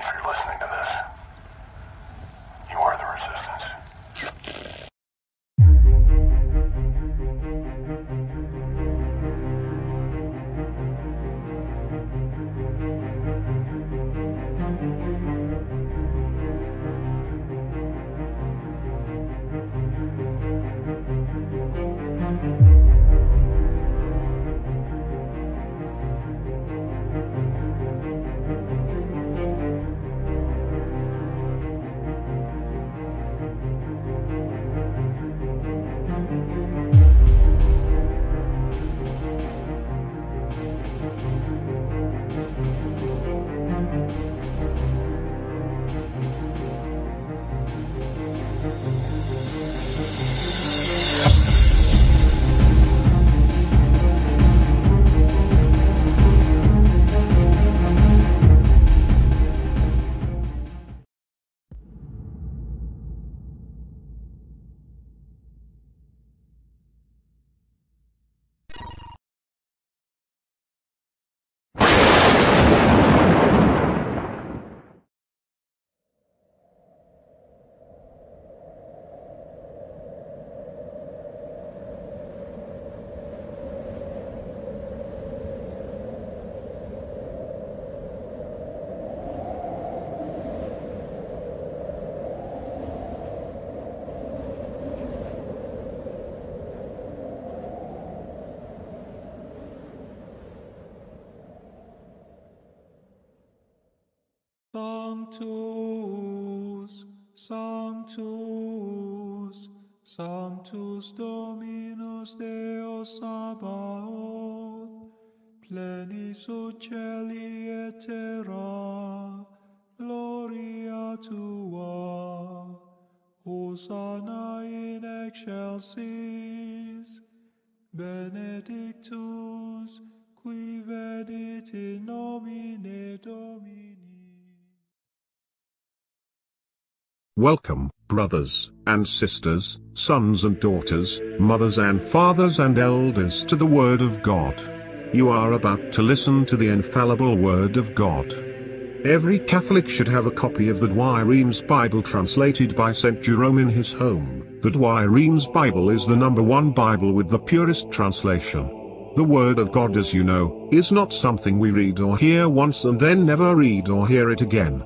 If you're listening to this, you are the resistance. Sanctus, Sanctus, Sanctus Dominus Deus Sabaoth, plenis uccelli et terra, gloria tua, Hosanna in excelsis, benedictus, qui venit in nomine Domini, Welcome, brothers and sisters, sons and daughters, mothers and fathers and elders to the Word of God. You are about to listen to the infallible Word of God. Every Catholic should have a copy of the Douay-Rheims Bible translated by St. Jerome in his home. The Douay-Rheims Bible is the number one Bible with the purest translation. The Word of God as you know, is not something we read or hear once and then never read or hear it again.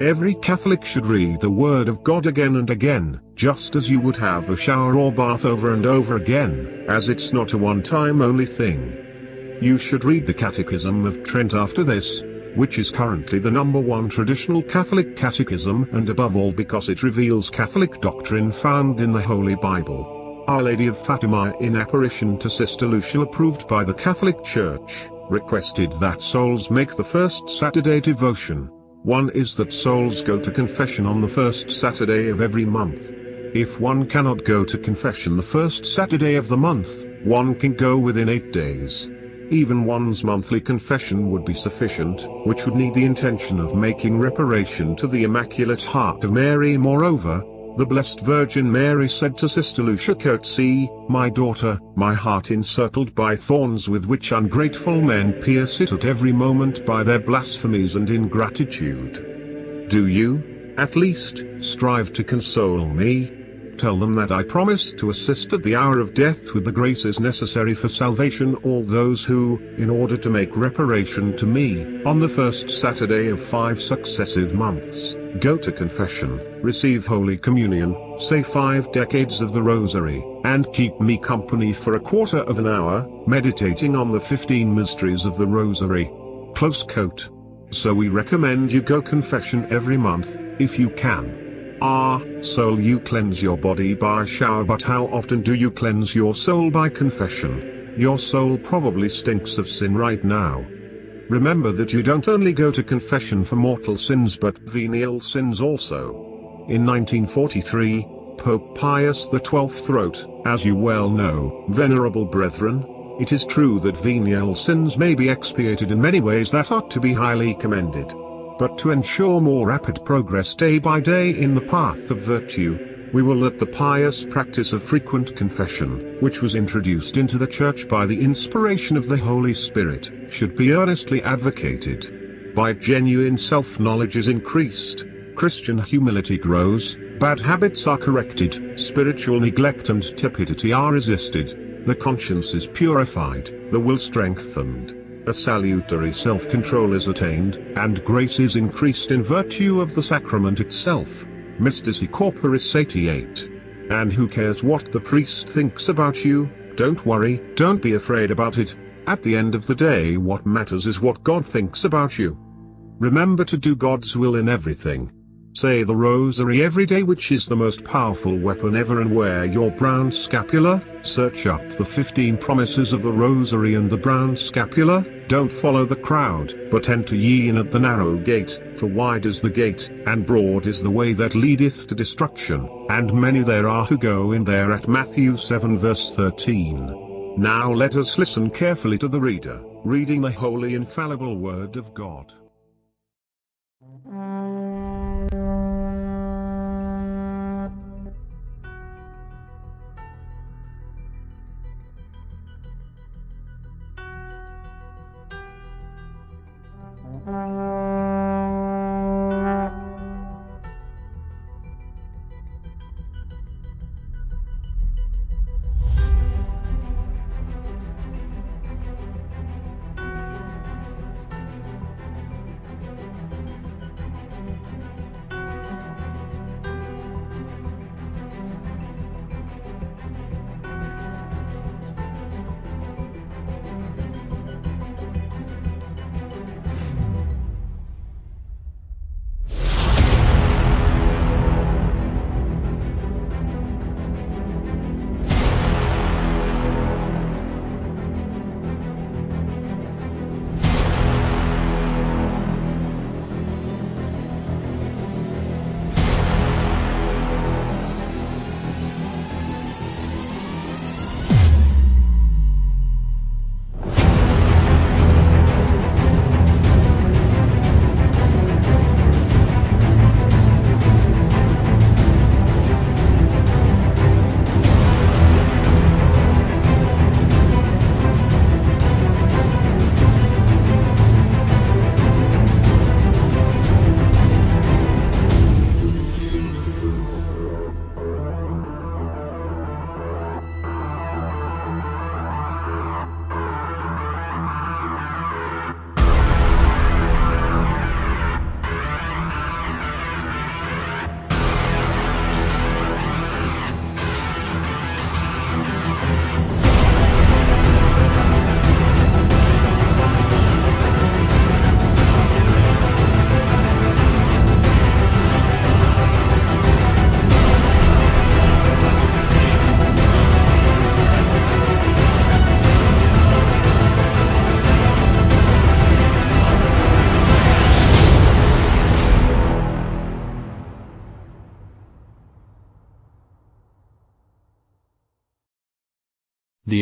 Every Catholic should read the Word of God again and again, just as you would have a shower or bath over and over again, as it's not a one-time only thing. You should read the Catechism of Trent after this, which is currently the number one traditional Catholic catechism and above all because it reveals Catholic doctrine found in the Holy Bible. Our Lady of Fatima in apparition to Sister Lucia approved by the Catholic Church, requested that souls make the first Saturday devotion. One is that souls go to confession on the first Saturday of every month. If one cannot go to confession the first Saturday of the month, one can go within eight days. Even one's monthly confession would be sufficient, which would need the intention of making reparation to the Immaculate Heart of Mary. Moreover, the Blessed Virgin Mary said to Sister Lucia Coetzee, My daughter, my heart encircled by thorns with which ungrateful men pierce it at every moment by their blasphemies and ingratitude. Do you, at least, strive to console me? Tell them that I promise to assist at the hour of death with the graces necessary for salvation all those who, in order to make reparation to me, on the first Saturday of five successive months, go to confession, receive Holy Communion, say five decades of the Rosary, and keep me company for a quarter of an hour, meditating on the 15 mysteries of the Rosary. Close coat. So we recommend you go confession every month, if you can. Ah, soul you cleanse your body by shower but how often do you cleanse your soul by confession? Your soul probably stinks of sin right now. Remember that you don't only go to confession for mortal sins but venial sins also. In 1943, Pope Pius XII wrote, As you well know, venerable brethren, it is true that venial sins may be expiated in many ways that ought to be highly commended. But to ensure more rapid progress day by day in the path of virtue, we will let the pious practice of frequent confession, which was introduced into the Church by the inspiration of the Holy Spirit, should be earnestly advocated. By genuine self-knowledge is increased, Christian humility grows, bad habits are corrected, spiritual neglect and tepidity are resisted, the conscience is purified, the will strengthened, a salutary self-control is attained, and grace is increased in virtue of the sacrament itself. Mystici corporis satiate. And who cares what the priest thinks about you? Don't worry, don't be afraid about it. At the end of the day what matters is what God thinks about you. Remember to do God's will in everything. Say the rosary every day which is the most powerful weapon ever and wear your brown scapular, search up the 15 promises of the rosary and the brown scapular, don't follow the crowd, but enter ye in at the narrow gate, for wide is the gate, and broad is the way that leadeth to destruction, and many there are who go in there at Matthew 7 verse 13. Now let us listen carefully to the reader, reading the holy infallible word of God.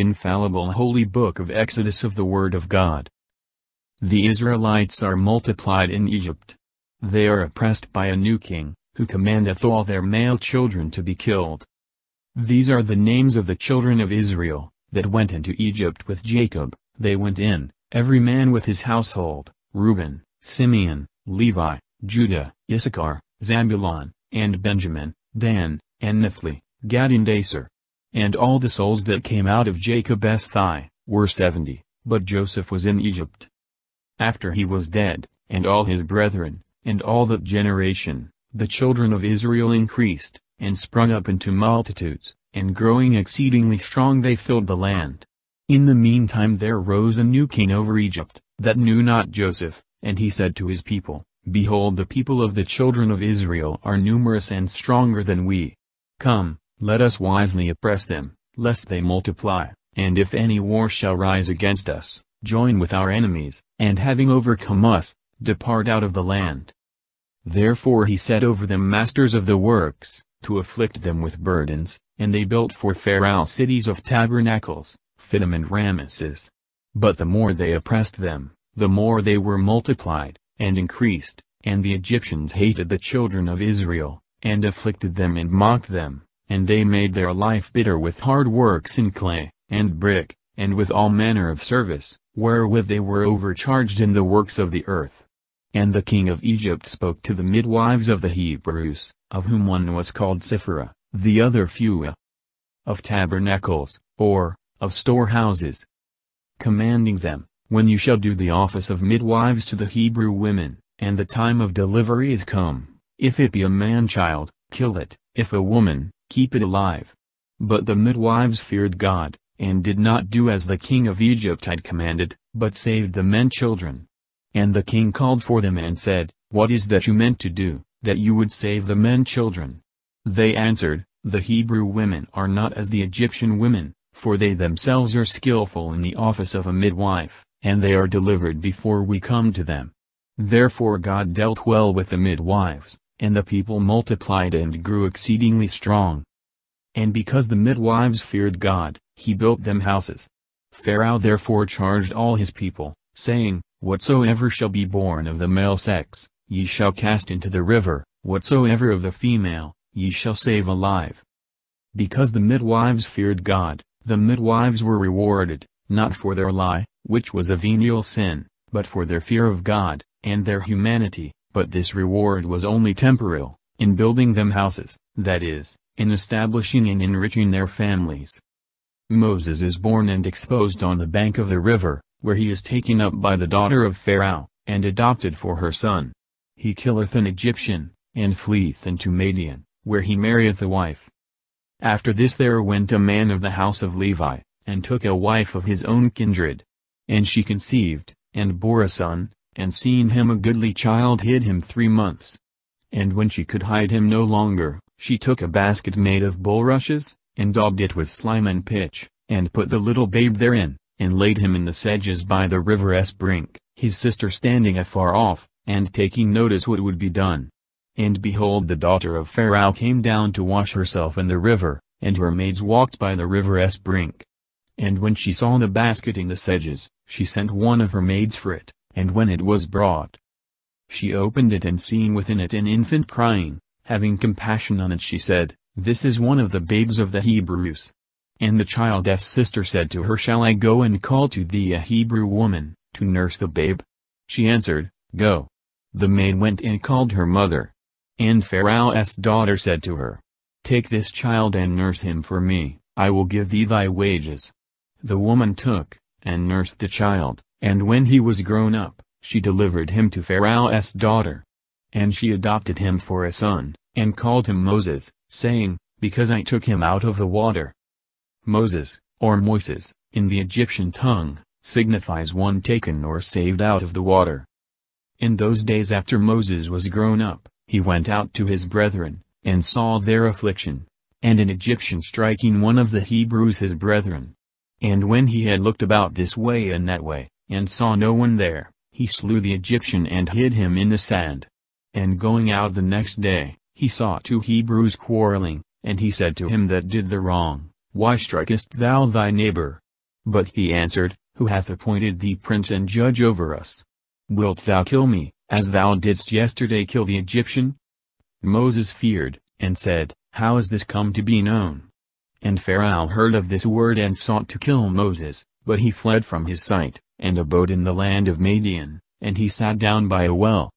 Infallible holy book of Exodus of the Word of God. The Israelites are multiplied in Egypt. They are oppressed by a new king, who commandeth all their male children to be killed. These are the names of the children of Israel, that went into Egypt with Jacob, they went in, every man with his household, Reuben, Simeon, Levi, Judah, Issachar, Zabulon, and Benjamin, Dan, and Nephtali, Gad and Aser. And all the souls that came out of Jacob's thigh, were seventy, but Joseph was in Egypt. After he was dead, and all his brethren, and all that generation, the children of Israel increased, and sprung up into multitudes, and growing exceedingly strong they filled the land. In the meantime there rose a new king over Egypt, that knew not Joseph, and he said to his people, Behold the people of the children of Israel are numerous and stronger than we. Come, let us wisely oppress them, lest they multiply, and if any war shall rise against us, join with our enemies, and having overcome us, depart out of the land. Therefore he set over them masters of the works, to afflict them with burdens, and they built for Pharaoh cities of tabernacles, Pithom and Rameses. But the more they oppressed them, the more they were multiplied, and increased, and the Egyptians hated the children of Israel, and afflicted them and mocked them and they made their life bitter with hard works in clay, and brick, and with all manner of service, wherewith they were overcharged in the works of the earth. And the king of Egypt spoke to the midwives of the Hebrews, of whom one was called Sephora, the other Phua, of tabernacles, or, of storehouses, commanding them, When you shall do the office of midwives to the Hebrew women, and the time of delivery is come, if it be a man-child, kill it, if a woman, keep it alive. But the midwives feared God, and did not do as the king of Egypt had commanded, but saved the men-children. And the king called for them and said, What is that you meant to do, that you would save the men-children? They answered, The Hebrew women are not as the Egyptian women, for they themselves are skillful in the office of a midwife, and they are delivered before we come to them. Therefore God dealt well with the midwives, and the people multiplied and grew exceedingly strong. And because the midwives feared God, he built them houses. Pharaoh therefore charged all his people, saying, Whatsoever shall be born of the male sex, ye shall cast into the river, whatsoever of the female, ye shall save alive. Because the midwives feared God, the midwives were rewarded, not for their lie, which was a venial sin, but for their fear of God, and their humanity, but this reward was only temporal, in building them houses, that is, in establishing and enriching their families. Moses is born and exposed on the bank of the river, where he is taken up by the daughter of Pharaoh, and adopted for her son. He killeth an Egyptian, and fleeth into Madian, where he marrieth a wife. After this there went a man of the house of Levi, and took a wife of his own kindred. And she conceived, and bore a son, and seeing him a goodly child hid him three months. And when she could hide him no longer, she took a basket made of bulrushes, and daubed it with slime and pitch, and put the little babe therein, and laid him in the sedges by the river's brink, his sister standing afar off, and taking notice what would be done. And behold the daughter of Pharaoh came down to wash herself in the river, and her maids walked by the river's brink. And when she saw the basket in the sedges, she sent one of her maids for it, and when it was brought, she opened it and seeing within it an infant crying, having compassion on it she said, This is one of the babes of the Hebrews. And the child's sister said to her Shall I go and call to thee a Hebrew woman, to nurse the babe? She answered, Go. The maid went and called her mother. And Pharaoh's daughter said to her, Take this child and nurse him for me, I will give thee thy wages. The woman took, and nursed the child, and when he was grown up, she delivered him to Pharaoh's daughter. And she adopted him for a son, and called him Moses, saying, Because I took him out of the water. Moses, or Moises, in the Egyptian tongue, signifies one taken or saved out of the water. In those days after Moses was grown up, he went out to his brethren, and saw their affliction, and an Egyptian striking one of the Hebrews his brethren. And when he had looked about this way and that way, and saw no one there, he slew the Egyptian and hid him in the sand. And going out the next day, he saw two Hebrews quarreling, and he said to him that did the wrong, why strikest thou thy neighbor? But he answered, Who hath appointed thee prince and judge over us? Wilt thou kill me, as thou didst yesterday kill the Egyptian? Moses feared, and said, How is this come to be known? And Pharaoh heard of this word and sought to kill Moses, but he fled from his sight, and abode in the land of Madian, and he sat down by a well.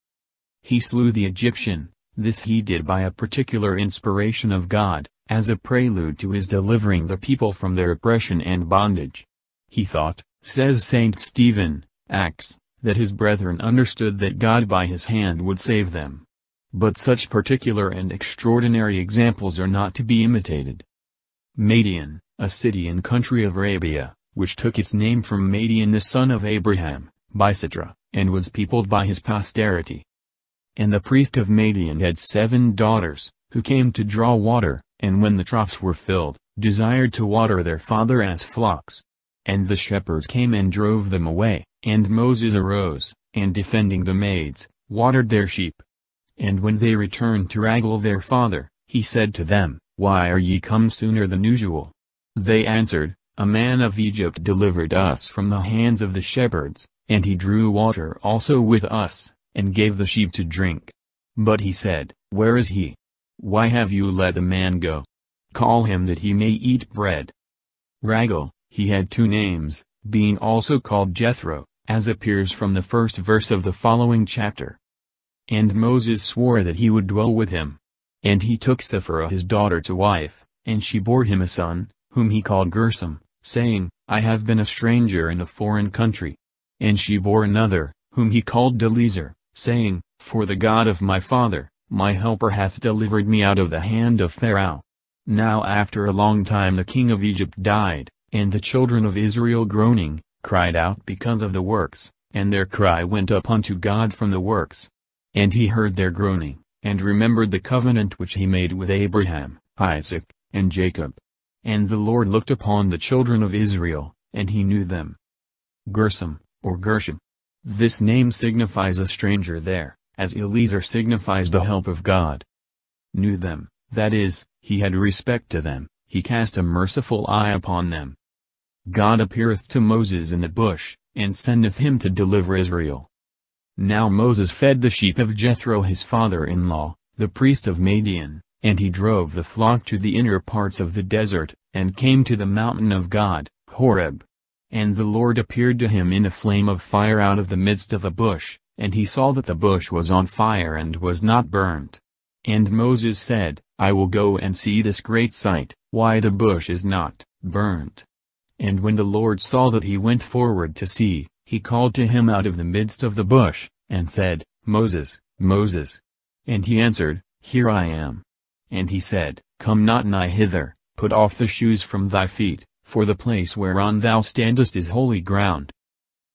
He slew the Egyptian, this he did by a particular inspiration of God, as a prelude to his delivering the people from their oppression and bondage. He thought, says Saint Stephen, Acts, that his brethren understood that God by his hand would save them. But such particular and extraordinary examples are not to be imitated. Madian, a city and country of Arabia, which took its name from Madian the son of Abraham, by and was peopled by his posterity. And the priest of Madian had seven daughters, who came to draw water, and when the troughs were filled, desired to water their father as flocks. And the shepherds came and drove them away, and Moses arose, and defending the maids, watered their sheep. And when they returned to Raguel their father, he said to them, Why are ye come sooner than usual? They answered, A man of Egypt delivered us from the hands of the shepherds, and he drew water also with us, and gave the sheep to drink. But he said, Where is he? Why have you let the man go? Call him that he may eat bread. Raguel, he had two names, being also called Jethro, as appears from the first verse of the following chapter. And Moses swore that he would dwell with him. And he took Zipporah his daughter to wife, and she bore him a son, whom he called Gershom, saying, I have been a stranger in a foreign country. And she bore another, whom he called Eliezer, saying, For the God of my father, my helper hath delivered me out of the hand of Pharaoh. Now after a long time the king of Egypt died, and the children of Israel groaning, cried out because of the works, and their cry went up unto God from the works. And he heard their groaning, and remembered the covenant which he made with Abraham, Isaac, and Jacob. And the Lord looked upon the children of Israel, and he knew them. Gershom, or Gershom. This name signifies a stranger there, as Eliezer signifies the help of God. Knew them, that is, he had respect to them, he cast a merciful eye upon them. God appeareth to Moses in the bush, and sendeth him to deliver Israel. Now Moses fed the sheep of Jethro his father-in-law, the priest of Madian, and he drove the flock to the inner parts of the desert, and came to the mountain of God, Horeb. And the Lord appeared to him in a flame of fire out of the midst of a bush, and he saw that the bush was on fire and was not burnt. And Moses said, I will go and see this great sight, why the bush is not burnt. And when the Lord saw that he went forward to see, he called to him out of the midst of the bush, and said, Moses, Moses. And he answered, Here I am. And he said, Come not nigh hither, put off the shoes from thy feet, for the place whereon thou standest is holy ground.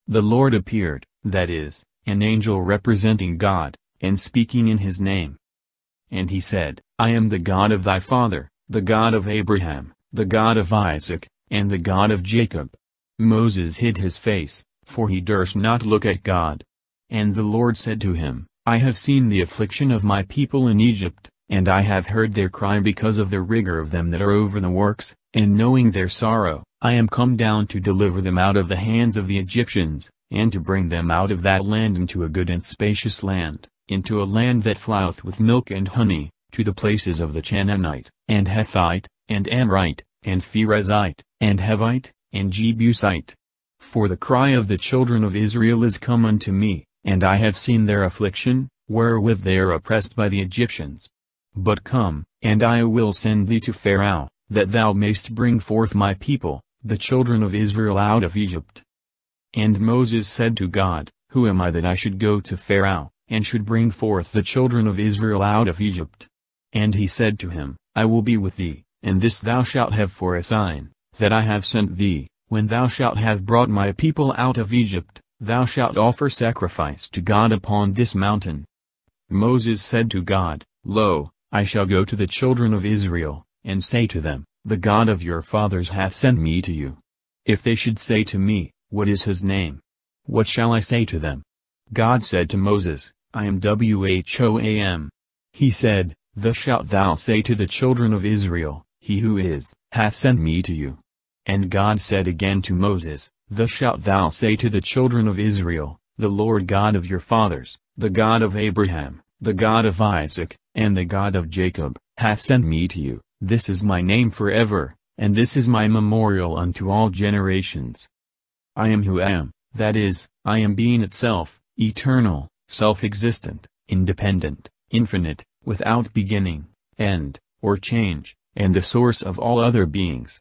The Lord appeared, that is, an angel representing God, and speaking in his name. And he said, I am the God of thy father, the God of Abraham, the God of Isaac, and the God of Jacob. Moses hid his face, for he durst not look at God. And the Lord said to him, I have seen the affliction of my people in Egypt, and I have heard their cry because of the rigor of them that are over the works, and knowing their sorrow, I am come down to deliver them out of the hands of the Egyptians, and to bring them out of that land into a good and spacious land, into a land that floweth with milk and honey, to the places of the Canaanite, and Hethite, and Amorite, and Pherezite, and Hevite, and Jebusite. For the cry of the children of Israel is come unto me, and I have seen their affliction, wherewith they are oppressed by the Egyptians. But come, and I will send thee to Pharaoh, that thou mayst bring forth my people, the children of Israel out of Egypt. And Moses said to God, Who am I that I should go to Pharaoh, and should bring forth the children of Israel out of Egypt? And he said to him, I will be with thee, and this thou shalt have for a sign, that I have sent thee, when thou shalt have brought my people out of Egypt, thou shalt offer sacrifice to God upon this mountain. Moses said to God, Lo, I shall go to the children of Israel, and say to them, The God of your fathers hath sent me to you. If they should say to me, what is his name? What shall I say to them? God said to Moses, I am Whom. He said, Thus shalt thou say to the children of Israel, He who is, hath sent me to you. And God said again to Moses, Thus shalt thou say to the children of Israel, The Lord God of your fathers, the God of Abraham, the God of Isaac, and the God of Jacob, hath sent me to you, this is my name forever, and this is my memorial unto all generations. I am who I am, that is, I am being itself, eternal, self-existent, independent, infinite, without beginning, end, or change, and the source of all other beings.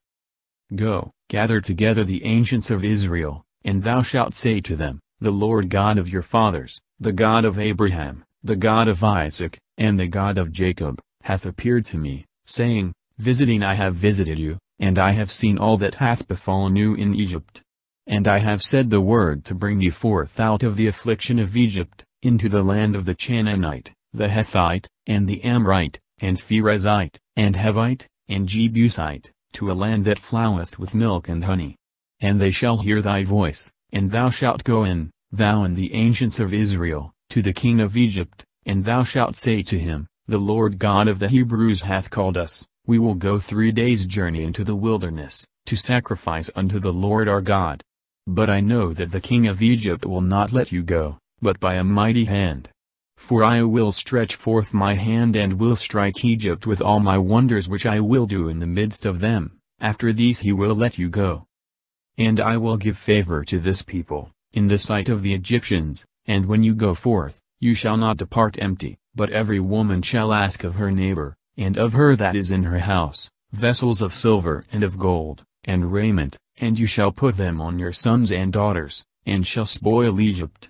Go, gather together the ancients of Israel, and thou shalt say to them, The Lord God of your fathers, the God of Abraham, the God of Isaac, and the God of Jacob, hath appeared to me, saying, Visiting I have visited you, and I have seen all that hath befallen you in Egypt. And I have said the word to bring you forth out of the affliction of Egypt, into the land of the Canaanite, the Hethite, and the Amorite, and Pherezite, and Hivite, and Jebusite, to a land that floweth with milk and honey. And they shall hear thy voice, and thou shalt go in, thou and the ancients of Israel, to the king of Egypt, and thou shalt say to him, The Lord God of the Hebrews hath called us, we will go three days' journey into the wilderness, to sacrifice unto the Lord our God. But I know that the king of Egypt will not let you go, but by a mighty hand. For I will stretch forth my hand and will strike Egypt with all my wonders which I will do in the midst of them, after these he will let you go. And I will give favor to this people, in the sight of the Egyptians, and when you go forth, You shall not depart empty, but every woman shall ask of her neighbor, and of her that is in her house, vessels of silver and of gold, and raiment, and you shall put them on your sons and daughters, and shall spoil Egypt.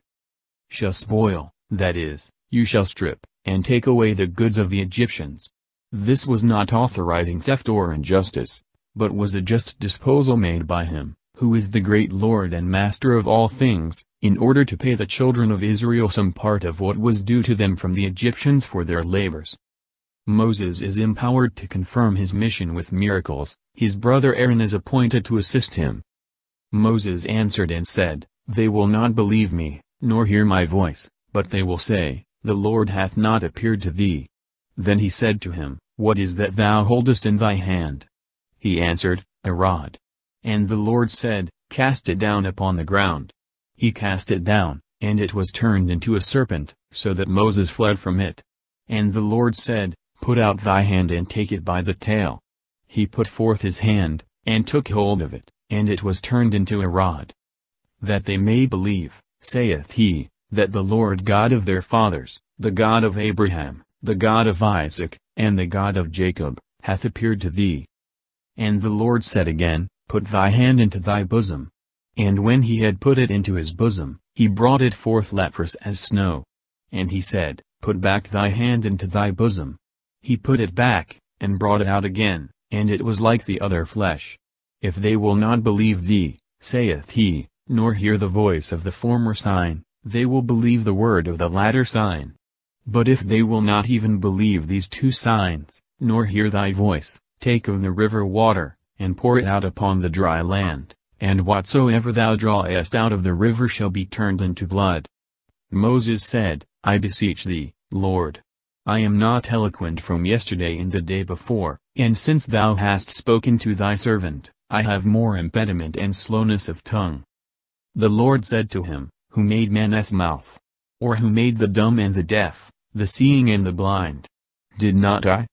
Shall spoil, that is, you shall strip, and take away the goods of the Egyptians. This was not authorizing theft or injustice, but was a just disposal made by him, who is the great Lord and Master of all things, in order to pay the children of Israel some part of what was due to them from the Egyptians for their labors. Moses is empowered to confirm his mission with miracles, his brother Aaron is appointed to assist him. Moses answered and said, They will not believe me, nor hear my voice, but they will say, The Lord hath not appeared to thee. Then he said to him, What is that thou holdest in thy hand? He answered, A rod. And the Lord said, Cast it down upon the ground. He cast it down, and it was turned into a serpent, so that Moses fled from it. And the Lord said, Put out thy hand and take it by the tail. He put forth his hand, and took hold of it, and it was turned into a rod. That they may believe, saith he, that the Lord God of their fathers, the God of Abraham, the God of Isaac, and the God of Jacob, hath appeared to thee. And the Lord said again, Put thy hand into thy bosom. And when he had put it into his bosom, he brought it forth leprous as snow. And he said, Put back thy hand into thy bosom. He put it back, and brought it out again, and it was like the other flesh. If they will not believe thee, saith he, nor hear the voice of the former sign, they will believe the word of the latter sign. But if they will not even believe these two signs, nor hear thy voice, take of the river water, and pour it out upon the dry land, and whatsoever thou drawest out of the river shall be turned into blood. Moses said, I beseech thee, Lord. I am not eloquent from yesterday and the day before, and since thou hast spoken to thy servant, I have more impediment and slowness of tongue. The Lord said to him, Who made man's mouth? Or who made the dumb and the deaf, the seeing and the blind? Did not I?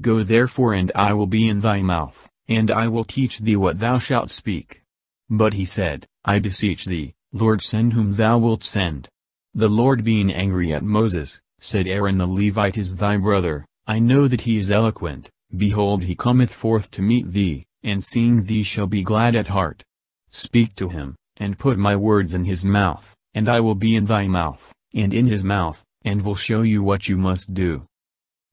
Go therefore and I will be in thy mouth, and I will teach thee what thou shalt speak. But he said, I beseech thee, Lord send whom thou wilt send. The Lord being angry at Moses, said Aaron the Levite is thy brother, I know that he is eloquent, behold he cometh forth to meet thee, and seeing thee shall be glad at heart. Speak to him, and put my words in his mouth, and I will be in thy mouth, and in his mouth, and will show you what you must do.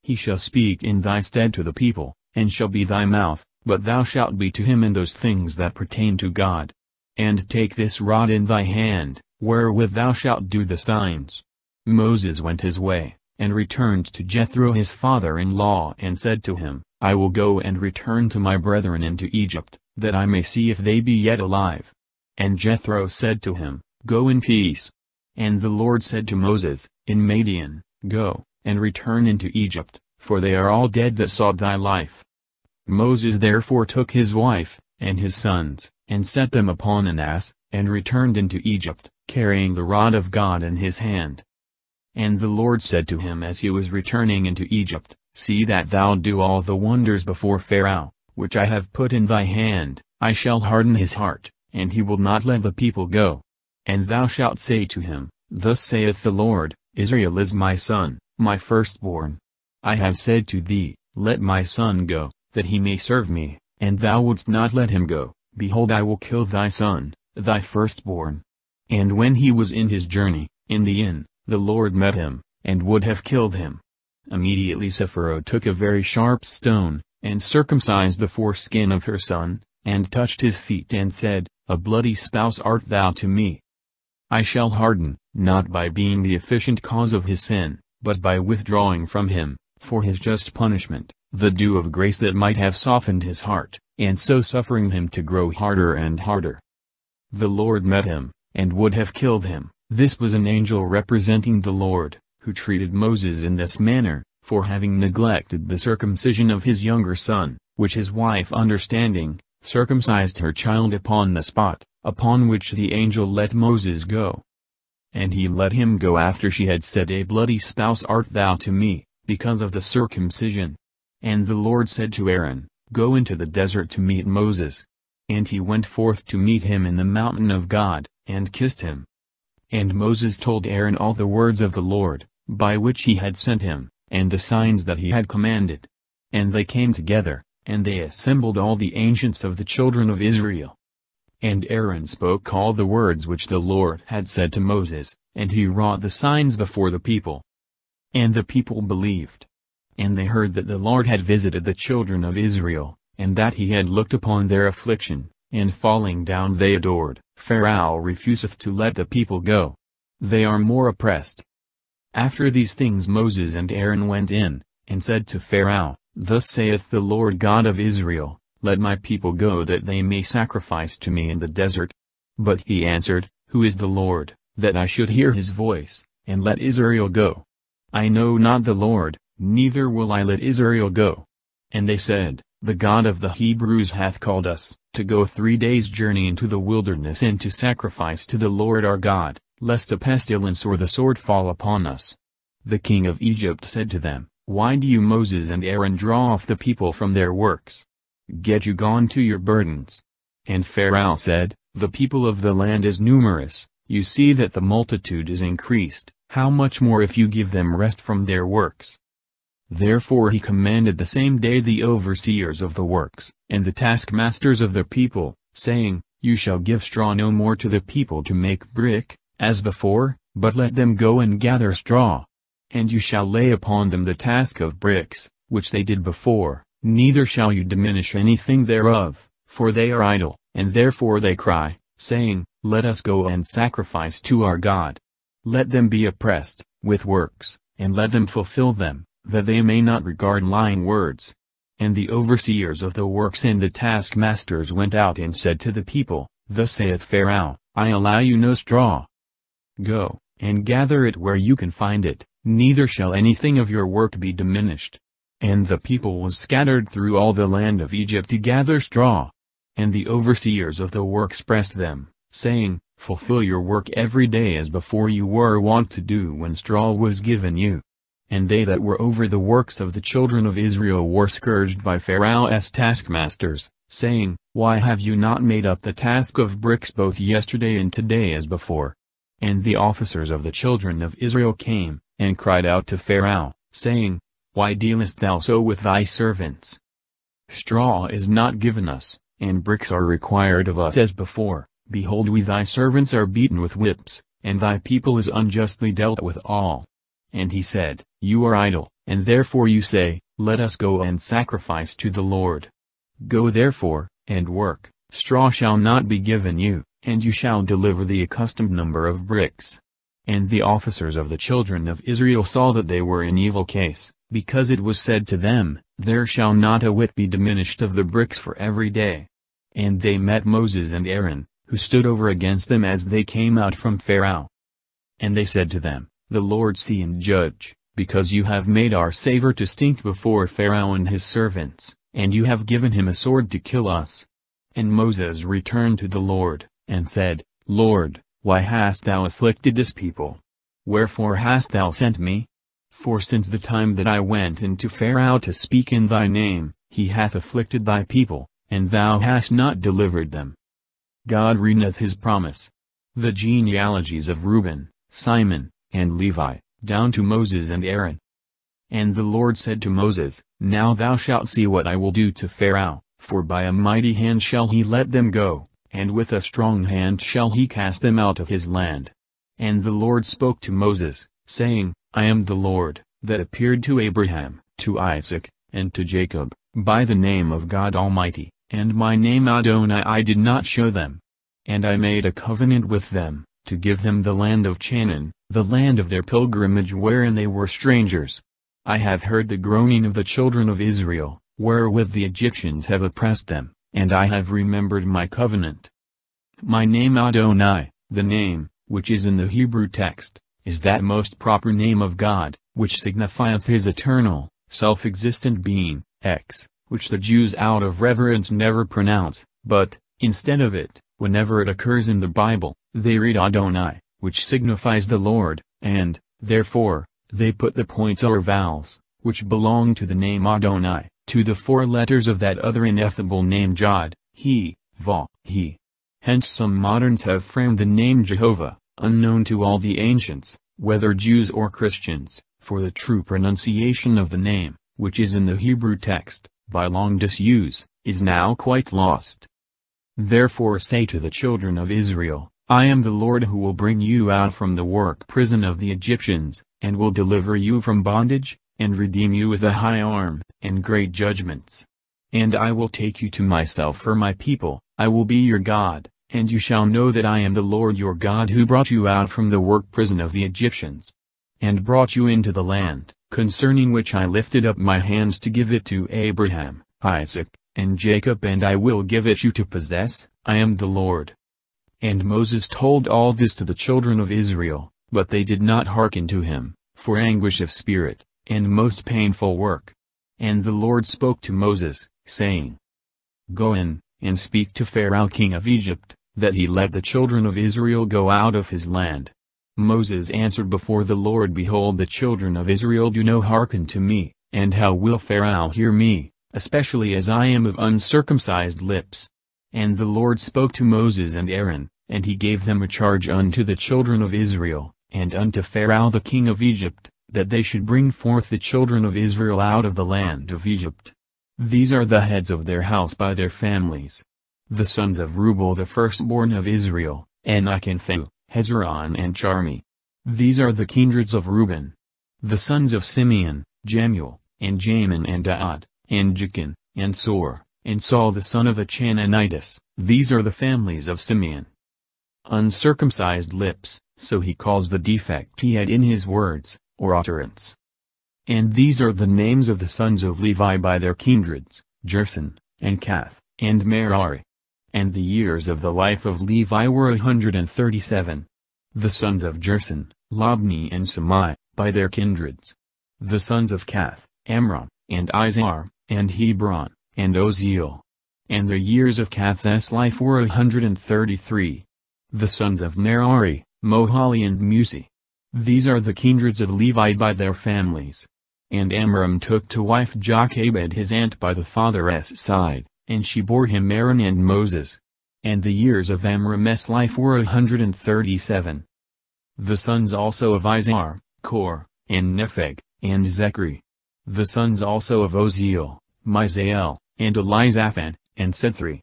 He shall speak in thy stead to the people, and shall be thy mouth, but thou shalt be to him in those things that pertain to God. And take this rod in thy hand, wherewith thou shalt do the signs. Moses went his way, and returned to Jethro his father-in-law and said to him, I will go and return to my brethren into Egypt, that I may see if they be yet alive. And Jethro said to him, Go in peace. And the Lord said to Moses, In Madian, Go, and return into Egypt, for they are all dead that sought thy life. Moses therefore took his wife, and his sons, and set them upon an ass, and returned into Egypt, carrying the rod of God in his hand. And the Lord said to him as he was returning into Egypt, See that thou do all the wonders before Pharaoh, which I have put in thy hand, I shall harden his heart, and he will not let the people go. And thou shalt say to him, Thus saith the Lord, Israel is my son, my firstborn. I have said to thee, Let my son go, that he may serve me, and thou wouldst not let him go, behold I will kill thy son, thy firstborn. And when he was in his journey, in the inn, the Lord met him, and would have killed him. Immediately Sephora took a very sharp stone, and circumcised the foreskin of her son, and touched his feet and said, A bloody spouse art thou to me. I shall harden, not by being the efficient cause of his sin, but by withdrawing from him, for his just punishment, the dew of grace that might have softened his heart, and so suffering him to grow harder and harder. The Lord met him, and would have killed him. This was an angel representing the Lord, who treated Moses in this manner, for having neglected the circumcision of his younger son, which his wife understanding, circumcised her child upon the spot, upon which the angel let Moses go. And he let him go after she had said a bloody spouse art thou to me, because of the circumcision. And the Lord said to Aaron, Go into the desert to meet Moses. And he went forth to meet him in the mountain of God, and kissed him. And Moses told Aaron all the words of the Lord, by which he had sent him, and the signs that he had commanded. And they came together, and they assembled all the ancients of the children of Israel. And Aaron spoke all the words which the Lord had said to Moses, and he wrought the signs before the people. And the people believed. And they heard that the Lord had visited the children of Israel, and that he had looked upon their affliction, and falling down they adored. Pharaoh refuseth to let the people go. They are more oppressed. After these things Moses and Aaron went in, and said to Pharaoh, Thus saith the Lord God of Israel, Let my people go that they may sacrifice to me in the desert. But he answered, Who is the Lord, that I should hear his voice, and let Israel go? I know not the Lord, neither will I let Israel go. And they said, The God of the Hebrews hath called us, to go three days' journey into the wilderness and to sacrifice to the Lord our God, lest a pestilence or the sword fall upon us. The king of Egypt said to them, why do you Moses and Aaron draw off the people from their works? Get you gone to your burdens. And Pharaoh said, The people of the land is numerous, you see that the multitude is increased, how much more if you give them rest from their works? Therefore he commanded the same day the overseers of the works, and the taskmasters of the people, saying, You shall give straw no more to the people to make brick, as before, but let them go and gather straw and you shall lay upon them the task of bricks, which they did before, neither shall you diminish anything thereof, for they are idle, and therefore they cry, saying, Let us go and sacrifice to our God. Let them be oppressed, with works, and let them fulfill them, that they may not regard lying words. And the overseers of the works and the taskmasters went out and said to the people, Thus saith Pharaoh, I allow you no straw. Go, and gather it where you can find it, neither shall anything of your work be diminished. And the people was scattered through all the land of Egypt to gather straw. And the overseers of the works pressed them, saying, Fulfill your work every day as before you were wont to do when straw was given you. And they that were over the works of the children of Israel were scourged by Pharaoh's taskmasters, saying, Why have you not made up the task of bricks both yesterday and today as before? And the officers of the children of Israel came, and cried out to Pharaoh, saying, Why dealest thou so with thy servants? Straw is not given us, and bricks are required of us as before, behold we thy servants are beaten with whips, and thy people is unjustly dealt with all. And he said, You are idle, and therefore you say, Let us go and sacrifice to the Lord. Go therefore, and work, straw shall not be given you, and you shall deliver the accustomed number of bricks. And the officers of the children of Israel saw that they were in evil case, because it was said to them, There shall not a whit be diminished of the bricks for every day. And they met Moses and Aaron, who stood over against them as they came out from Pharaoh. And they said to them, The Lord see and judge, because you have made our savor to stink before Pharaoh and his servants, and you have given him a sword to kill us. And Moses returned to the Lord, and said, Lord, why hast thou afflicted this people? Wherefore hast thou sent me? For since the time that I went into Pharaoh to speak in thy name, he hath afflicted thy people, and thou hast not delivered them. God reneweth his promise. The genealogies of Reuben, Simon, and Levi, down to Moses and Aaron. And the Lord said to Moses, Now thou shalt see what I will do to Pharaoh, for by a mighty hand shall he let them go and with a strong hand shall he cast them out of his land. And the Lord spoke to Moses, saying, I am the Lord, that appeared to Abraham, to Isaac, and to Jacob, by the name of God Almighty, and my name Adonai I did not show them. And I made a covenant with them, to give them the land of Chanaan, the land of their pilgrimage wherein they were strangers. I have heard the groaning of the children of Israel, wherewith the Egyptians have oppressed them and I have remembered my covenant. My name Adonai, the name, which is in the Hebrew text, is that most proper name of God, which signifieth his eternal, self-existent being, X, which the Jews out of reverence never pronounce, but, instead of it, whenever it occurs in the Bible, they read Adonai, which signifies the Lord, and, therefore, they put the points or vowels, which belong to the name Adonai, to the four letters of that other ineffable name Jod, He, Va, He. Hence some moderns have framed the name Jehovah, unknown to all the ancients, whether Jews or Christians, for the true pronunciation of the name, which is in the Hebrew text, by long disuse, is now quite lost. Therefore say to the children of Israel, I am the Lord who will bring you out from the work prison of the Egyptians, and will deliver you from bondage, and redeem you with a high arm, and great judgments. And I will take you to myself for my people, I will be your God, and you shall know that I am the Lord your God who brought you out from the work prison of the Egyptians. And brought you into the land, concerning which I lifted up my hands to give it to Abraham, Isaac, and Jacob and I will give it you to possess, I am the Lord. And Moses told all this to the children of Israel, but they did not hearken to him, for anguish of spirit, and most painful work. And the Lord spoke to Moses, saying, Go in, and speak to Pharaoh king of Egypt, that he let the children of Israel go out of his land. Moses answered before the Lord Behold the children of Israel do no hearken to me, and how will Pharaoh hear me, especially as I am of uncircumcised lips? And the Lord spoke to Moses and Aaron, and he gave them a charge unto the children of Israel, and unto Pharaoh the king of Egypt, that they should bring forth the children of Israel out of the land of Egypt. These are the heads of their house by their families. The sons of Ruben the firstborn of Israel, Anak and Phalu, Hezron and Charmi. These are the kindreds of Reuben. The sons of Simeon, Jemuel, and Jamin and Daad, and Jachin, and Sor, and Saul the son of Achanitis, these are the families of Simeon. Uncircumcised lips, so he calls the defect he had in his words, or utterance. And these are the names of the sons of Levi by their kindreds, Gerson, and Caath, and Merari. And the years of the life of Levi were a hundred and thirty-seven. The sons of Gerson, Lobni and Semei, by their kindreds. The sons of Caath, Amram, and Izhar, and Hebron, and Oziel. And the years of Caath's life were a hundred and thirty-three. The sons of Merari, Moholi and Musi. These are the kindreds of Levi by their families. And Amram took to wife Jochebed his aunt by the father's side, and she bore him Aaron and Moses. And the years of Amram's life were a hundred and thirty-seven. The sons also of Izhar, Kor, and Nepheg, and Zechri. The sons also of Oziel, Misael, and Elizaphan, and Sethri.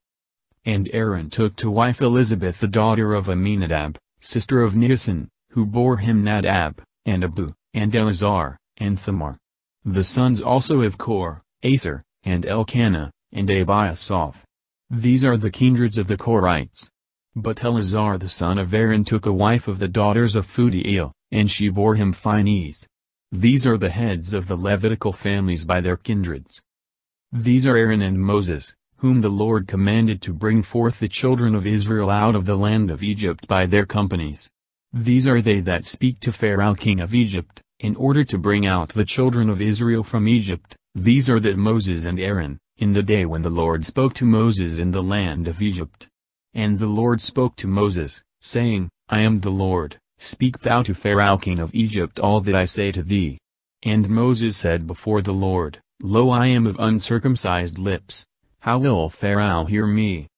And Aaron took to wife Elizabeth the daughter of Aminadab, sister of Nisan, who bore him Nadab, and Abiu, and Eleazar, and Thamar. The sons also of Kor, Aser, and Elkanah, and Abiasaph. These are the kindreds of the Korites. But Eleazar the son of Aaron took a wife of the daughters of Phudiel, and she bore him Phinehas. These are the heads of the Levitical families by their kindreds. These are Aaron and Moses, whom the Lord commanded to bring forth the children of Israel out of the land of Egypt by their companies. These are they that speak to Pharaoh king of Egypt, in order to bring out the children of Israel from Egypt, these are that Moses and Aaron, in the day when the Lord spoke to Moses in the land of Egypt. And the Lord spoke to Moses, saying, I am the Lord, speak thou to Pharaoh king of Egypt all that I say to thee. And Moses said before the Lord, Lo I am of uncircumcised lips, how will Pharaoh hear me?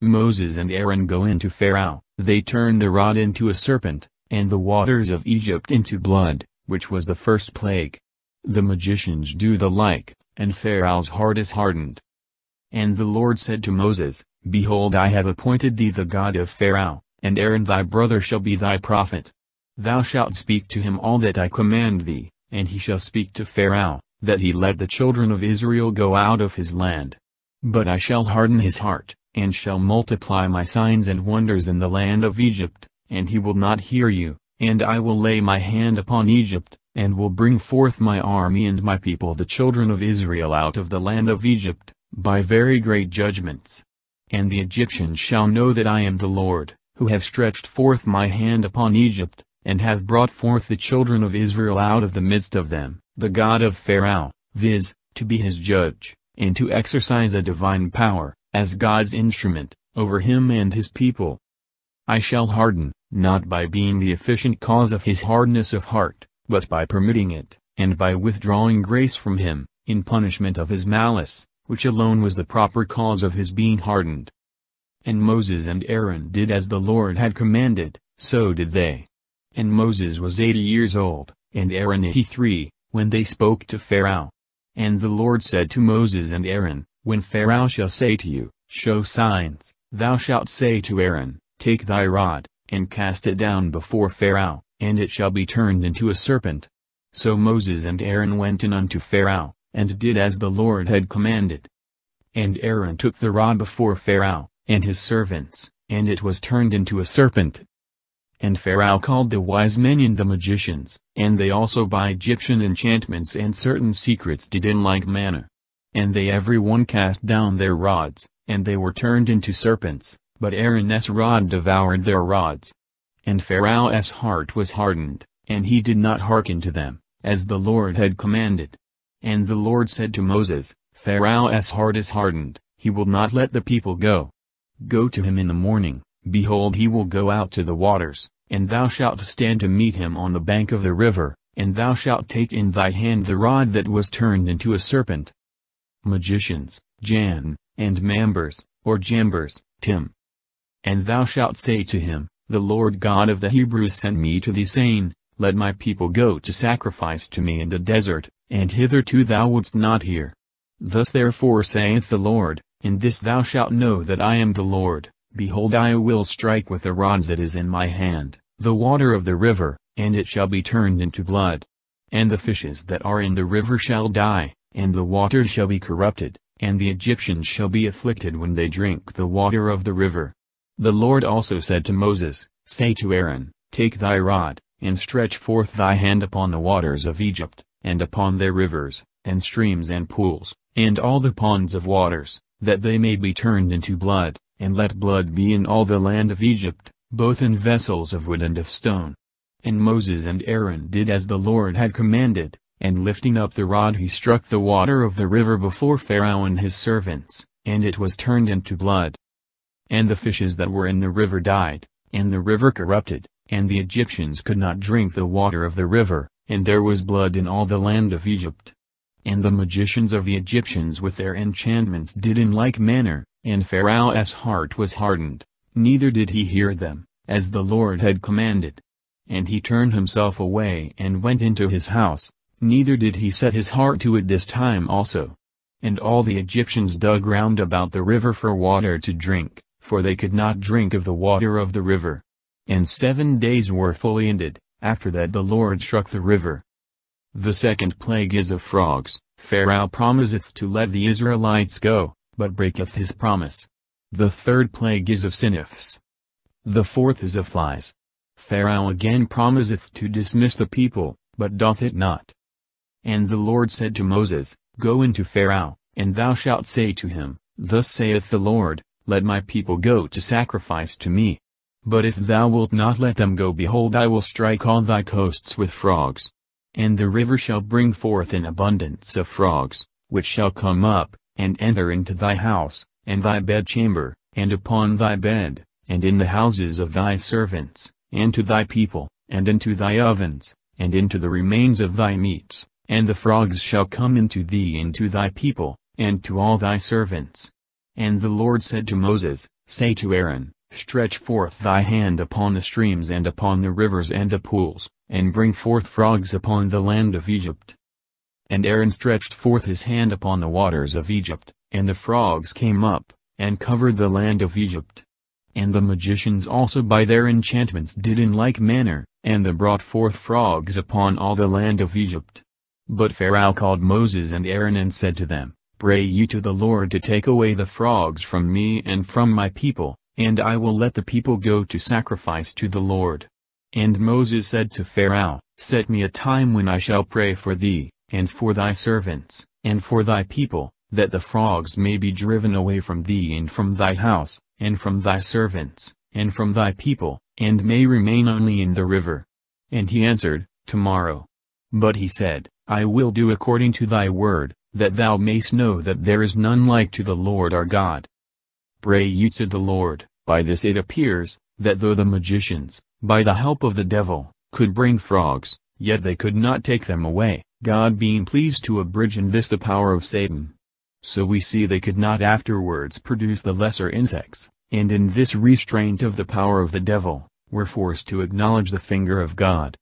Moses and Aaron go into Pharaoh, they turn the rod into a serpent, and the waters of Egypt into blood, which was the first plague. The magicians do the like, and Pharaoh's heart is hardened. And the Lord said to Moses, Behold I have appointed thee the God of Pharaoh, and Aaron thy brother shall be thy prophet. Thou shalt speak to him all that I command thee, and he shall speak to Pharaoh, that he let the children of Israel go out of his land. But I shall harden his heart, and shall multiply my signs and wonders in the land of Egypt, and he will not hear you, and I will lay my hand upon Egypt, and will bring forth my army and my people the children of Israel out of the land of Egypt, by very great judgments. And the Egyptians shall know that I am the Lord, who have stretched forth my hand upon Egypt, and have brought forth the children of Israel out of the midst of them the God of Pharaoh, viz., to be his judge, and to exercise a divine power, as God's instrument, over him and his people. I shall harden, not by being the efficient cause of his hardness of heart, but by permitting it, and by withdrawing grace from him, in punishment of his malice, which alone was the proper cause of his being hardened. And Moses and Aaron did as the Lord had commanded, so did they. And Moses was eighty years old, and Aaron eighty-three, when they spoke to Pharaoh. And the Lord said to Moses and Aaron, When Pharaoh shall say to you, Show signs, thou shalt say to Aaron, Take thy rod, and cast it down before Pharaoh, and it shall be turned into a serpent. So Moses and Aaron went in unto Pharaoh, and did as the Lord had commanded. And Aaron took the rod before Pharaoh, and his servants, and it was turned into a serpent. And Pharaoh called the wise men and the magicians, and they also by Egyptian enchantments and certain secrets did in like manner. And they every one cast down their rods, and they were turned into serpents, but Aaron's rod devoured their rods. And Pharaoh's heart was hardened, and he did not hearken to them, as the Lord had commanded. And the Lord said to Moses, Pharaoh's heart is hardened, he will not let the people go. Go to him in the morning, behold he will go out to the waters, and thou shalt stand to meet him on the bank of the river, and thou shalt take in thy hand the rod that was turned into a serpent. Magicians, Jannes, and Mambres, or Jambres, Tim. And thou shalt say to him, The Lord God of the Hebrews sent me to thee saying, Let my people go to sacrifice to me in the desert, and hitherto thou wouldst not hear. Thus therefore saith the Lord, In this thou shalt know that I am the Lord, behold I will strike with the rods that is in my hand, the water of the river, and it shall be turned into blood. And the fishes that are in the river shall die, and the waters shall be corrupted, and the Egyptians shall be afflicted when they drink the water of the river. The Lord also said to Moses, Say to Aaron, Take thy rod, and stretch forth thy hand upon the waters of Egypt, and upon their rivers, and streams and pools, and all the ponds of waters, that they may be turned into blood, and let blood be in all the land of Egypt, both in vessels of wood and of stone. And Moses and Aaron did as the Lord had commanded, and lifting up the rod he struck the water of the river before Pharaoh and his servants, and it was turned into blood. And the fishes that were in the river died, and the river corrupted, and the Egyptians could not drink the water of the river, and there was blood in all the land of Egypt. And the magicians of the Egyptians with their enchantments did in like manner, and Pharaoh's heart was hardened, neither did he hear them, as the Lord had commanded. And he turned himself away and went into his house, neither did he set his heart to it this time also. And all the Egyptians dug round about the river for water to drink, for they could not drink of the water of the river. And seven days were fully ended, after that the Lord struck the river. The second plague is of frogs, Pharaoh promiseth to let the Israelites go, but breaketh his promise. The third plague is of sciniphs. The fourth is of flies. Pharaoh again promiseth to dismiss the people, but doth it not. And the Lord said to Moses, Go into Pharaoh, and thou shalt say to him, Thus saith the Lord, Let my people go to sacrifice to me. But if thou wilt not let them go behold I will strike all thy coasts with frogs. And the river shall bring forth an abundance of frogs, which shall come up, and enter into thy house, and thy bedchamber, and upon thy bed, and in the houses of thy servants, and to thy people, and into thy ovens, and into the remains of thy meats. And the frogs shall come into thee and to thy people, and to all thy servants. And the Lord said to Moses, Say to Aaron, Stretch forth thy hand upon the streams and upon the rivers and the pools, and bring forth frogs upon the land of Egypt. And Aaron stretched forth his hand upon the waters of Egypt, and the frogs came up, and covered the land of Egypt. And the magicians also by their enchantments did in like manner, and they brought forth frogs upon all the land of Egypt. But Pharaoh called Moses and Aaron and said to them, Pray you to the Lord to take away the frogs from me and from my people, and I will let the people go to sacrifice to the Lord. And Moses said to Pharaoh, Set me a time when I shall pray for thee, and for thy servants, and for thy people, that the frogs may be driven away from thee and from thy house, and from thy servants, and from thy people, and may remain only in the river. And he answered, Tomorrow. But he said, I will do according to thy word, that thou mayst know that there is none like to the Lord our God. Pray ye to the Lord, by this it appears, that though the magicians, by the help of the devil, could bring frogs, yet they could not take them away, God being pleased to abridge in this the power of Satan. So we see they could not afterwards produce the lesser insects, and in this restraint of the power of the devil, were forced to acknowledge the finger of God.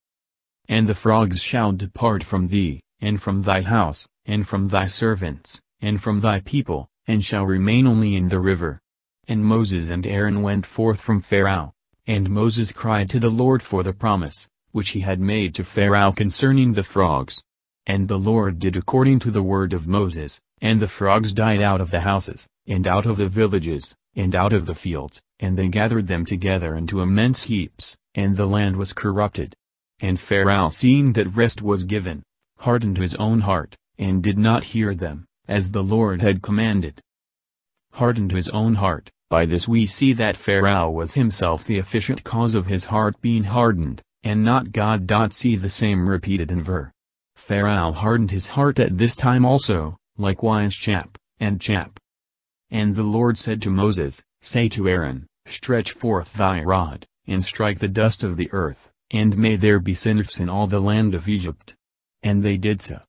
And the frogs shall depart from thee, and from thy house, and from thy servants, and from thy people, and shall remain only in the river. And Moses and Aaron went forth from Pharaoh. And Moses cried to the Lord for the promise, which he had made to Pharaoh concerning the frogs. And the Lord did according to the word of Moses, and the frogs died out of the houses, and out of the villages, and out of the fields, and they gathered them together into immense heaps, and the land was corrupted. And Pharaoh seeing that rest was given, hardened his own heart, and did not hear them, as the Lord had commanded. Hardened his own heart, by this we see that Pharaoh was himself the efficient cause of his heart being hardened, and not God. See the same repeated in ver. Pharaoh hardened his heart at this time also, likewise Chap, and Chap. And the Lord said to Moses, Say to Aaron, Stretch forth thy rod, and strike the dust of the earth, and may there be sciniphs in all the land of Egypt. And they did so.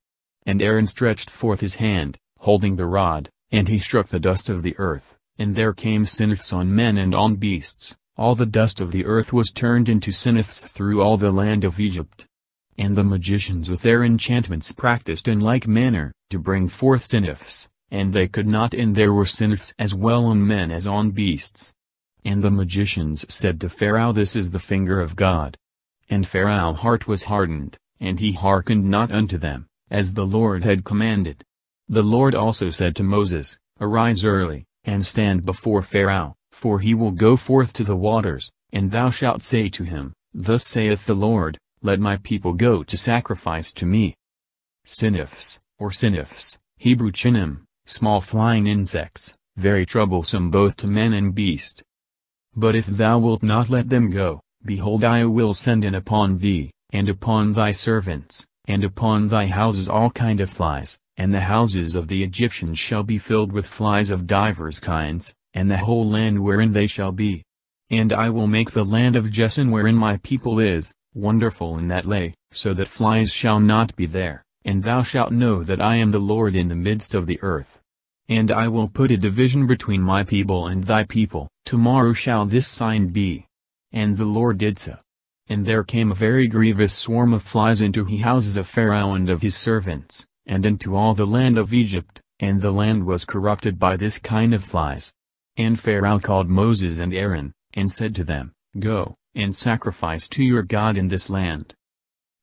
And Aaron stretched forth his hand, holding the rod, and he struck the dust of the earth, and there came sciniphs on men and on beasts, all the dust of the earth was turned into sciniphs through all the land of Egypt. And the magicians with their enchantments practiced in like manner, to bring forth sciniphs, and they could not and there were sciniphs as well on men as on beasts. And the magicians said to Pharaoh this is the finger of God. And Pharaoh's heart was hardened, and he hearkened not unto them, as the Lord had commanded. The Lord also said to Moses, Arise early, and stand before Pharaoh, for he will go forth to the waters, and thou shalt say to him, Thus saith the Lord, Let my people go to sacrifice to me. Sciniphs, or sinifs, Hebrew chinim, small flying insects, very troublesome both to men and beast. But if thou wilt not let them go, behold I will send in upon thee, and upon thy servants, and upon thy houses all kind of flies, and the houses of the Egyptians shall be filled with flies of divers kinds, and the whole land wherein they shall be. And I will make the land of Goshen wherein my people is, wonderful in that lay, so that flies shall not be there, and thou shalt know that I am the Lord in the midst of the earth. And I will put a division between my people and thy people, tomorrow shall this sign be. And the Lord did so. And there came a very grievous swarm of flies into the houses of Pharaoh and of his servants, and into all the land of Egypt, and the land was corrupted by this kind of flies. And Pharaoh called Moses and Aaron, and said to them, Go, and sacrifice to your God in this land.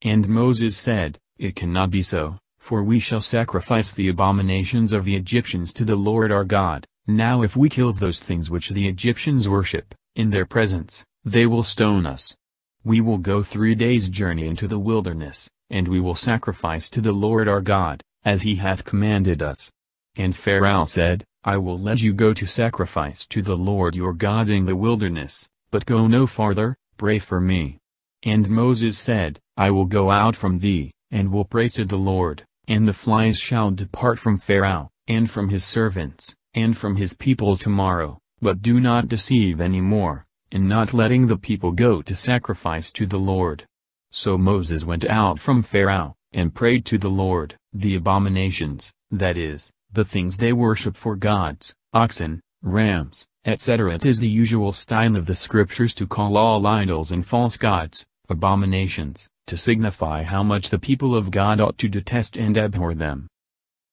And Moses said, It cannot be so, for we shall sacrifice the abominations of the Egyptians to the Lord our God. Now if we kill those things which the Egyptians worship, in their presence, they will stone us. We will go three days' journey into the wilderness, and we will sacrifice to the Lord our God, as he hath commanded us. And Pharaoh said, I will let you go to sacrifice to the Lord your God in the wilderness, but go no farther, pray for me. And Moses said, I will go out from thee, and will pray to the Lord, and the flies shall depart from Pharaoh, and from his servants, and from his people tomorrow, but do not deceive any more, in not letting the people go to sacrifice to the Lord. So Moses went out from Pharaoh, and prayed to the Lord, the abominations, that is, the things they worship for gods, oxen, rams, etc. It is the usual style of the scriptures to call all idols and false gods, abominations, to signify how much the people of God ought to detest and abhor them.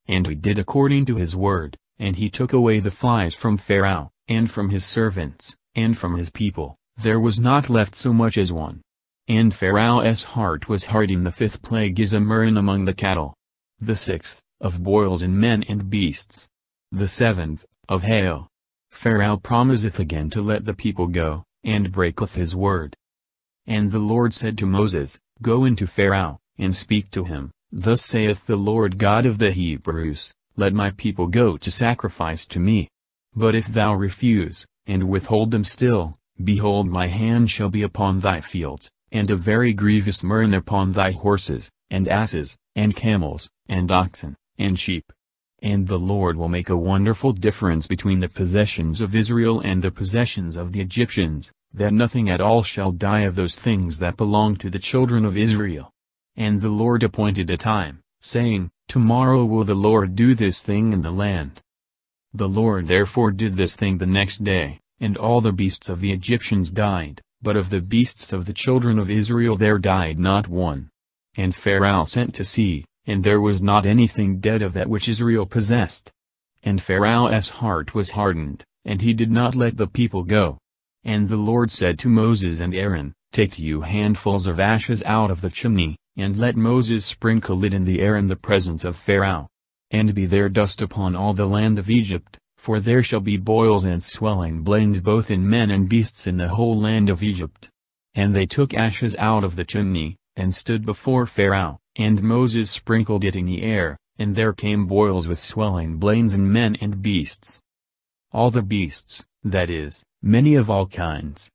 And he did according to his word, and he took away the flies from Pharaoh, and from his servants, and from his people, there was not left so much as one. And Pharaoh's heart was hardened. The fifth plague is a murrain among the cattle. The sixth, of boils in men and beasts. The seventh, of hail. Pharaoh promiseth again to let the people go, and breaketh his word. And the Lord said to Moses, Go into Pharaoh, and speak to him, Thus saith the Lord God of the Hebrews, Let my people go to sacrifice to me. But if thou refuse, and withhold them still, behold my hand shall be upon thy fields, and a very grievous murrain upon thy horses, and asses, and camels, and oxen, and sheep. And the Lord will make a wonderful difference between the possessions of Israel and the possessions of the Egyptians, that nothing at all shall die of those things that belong to the children of Israel. And the Lord appointed a time, saying, Tomorrow will the Lord do this thing in the land. The Lord therefore did this thing the next day, and all the beasts of the Egyptians died, but of the beasts of the children of Israel there died not one. And Pharaoh sent to see, and there was not anything dead of that which Israel possessed. And Pharaoh's heart was hardened, and he did not let the people go. And the Lord said to Moses and Aaron, Take you handfuls of ashes out of the chimney, and let Moses sprinkle it in the air in the presence of Pharaoh. And be there dust upon all the land of Egypt, for there shall be boils and swelling blains both in men and beasts in the whole land of Egypt. And they took ashes out of the chimney, and stood before Pharaoh, and Moses sprinkled it in the air, and there came boils with swelling blains in men and beasts. All the beasts, that is, many of all kinds.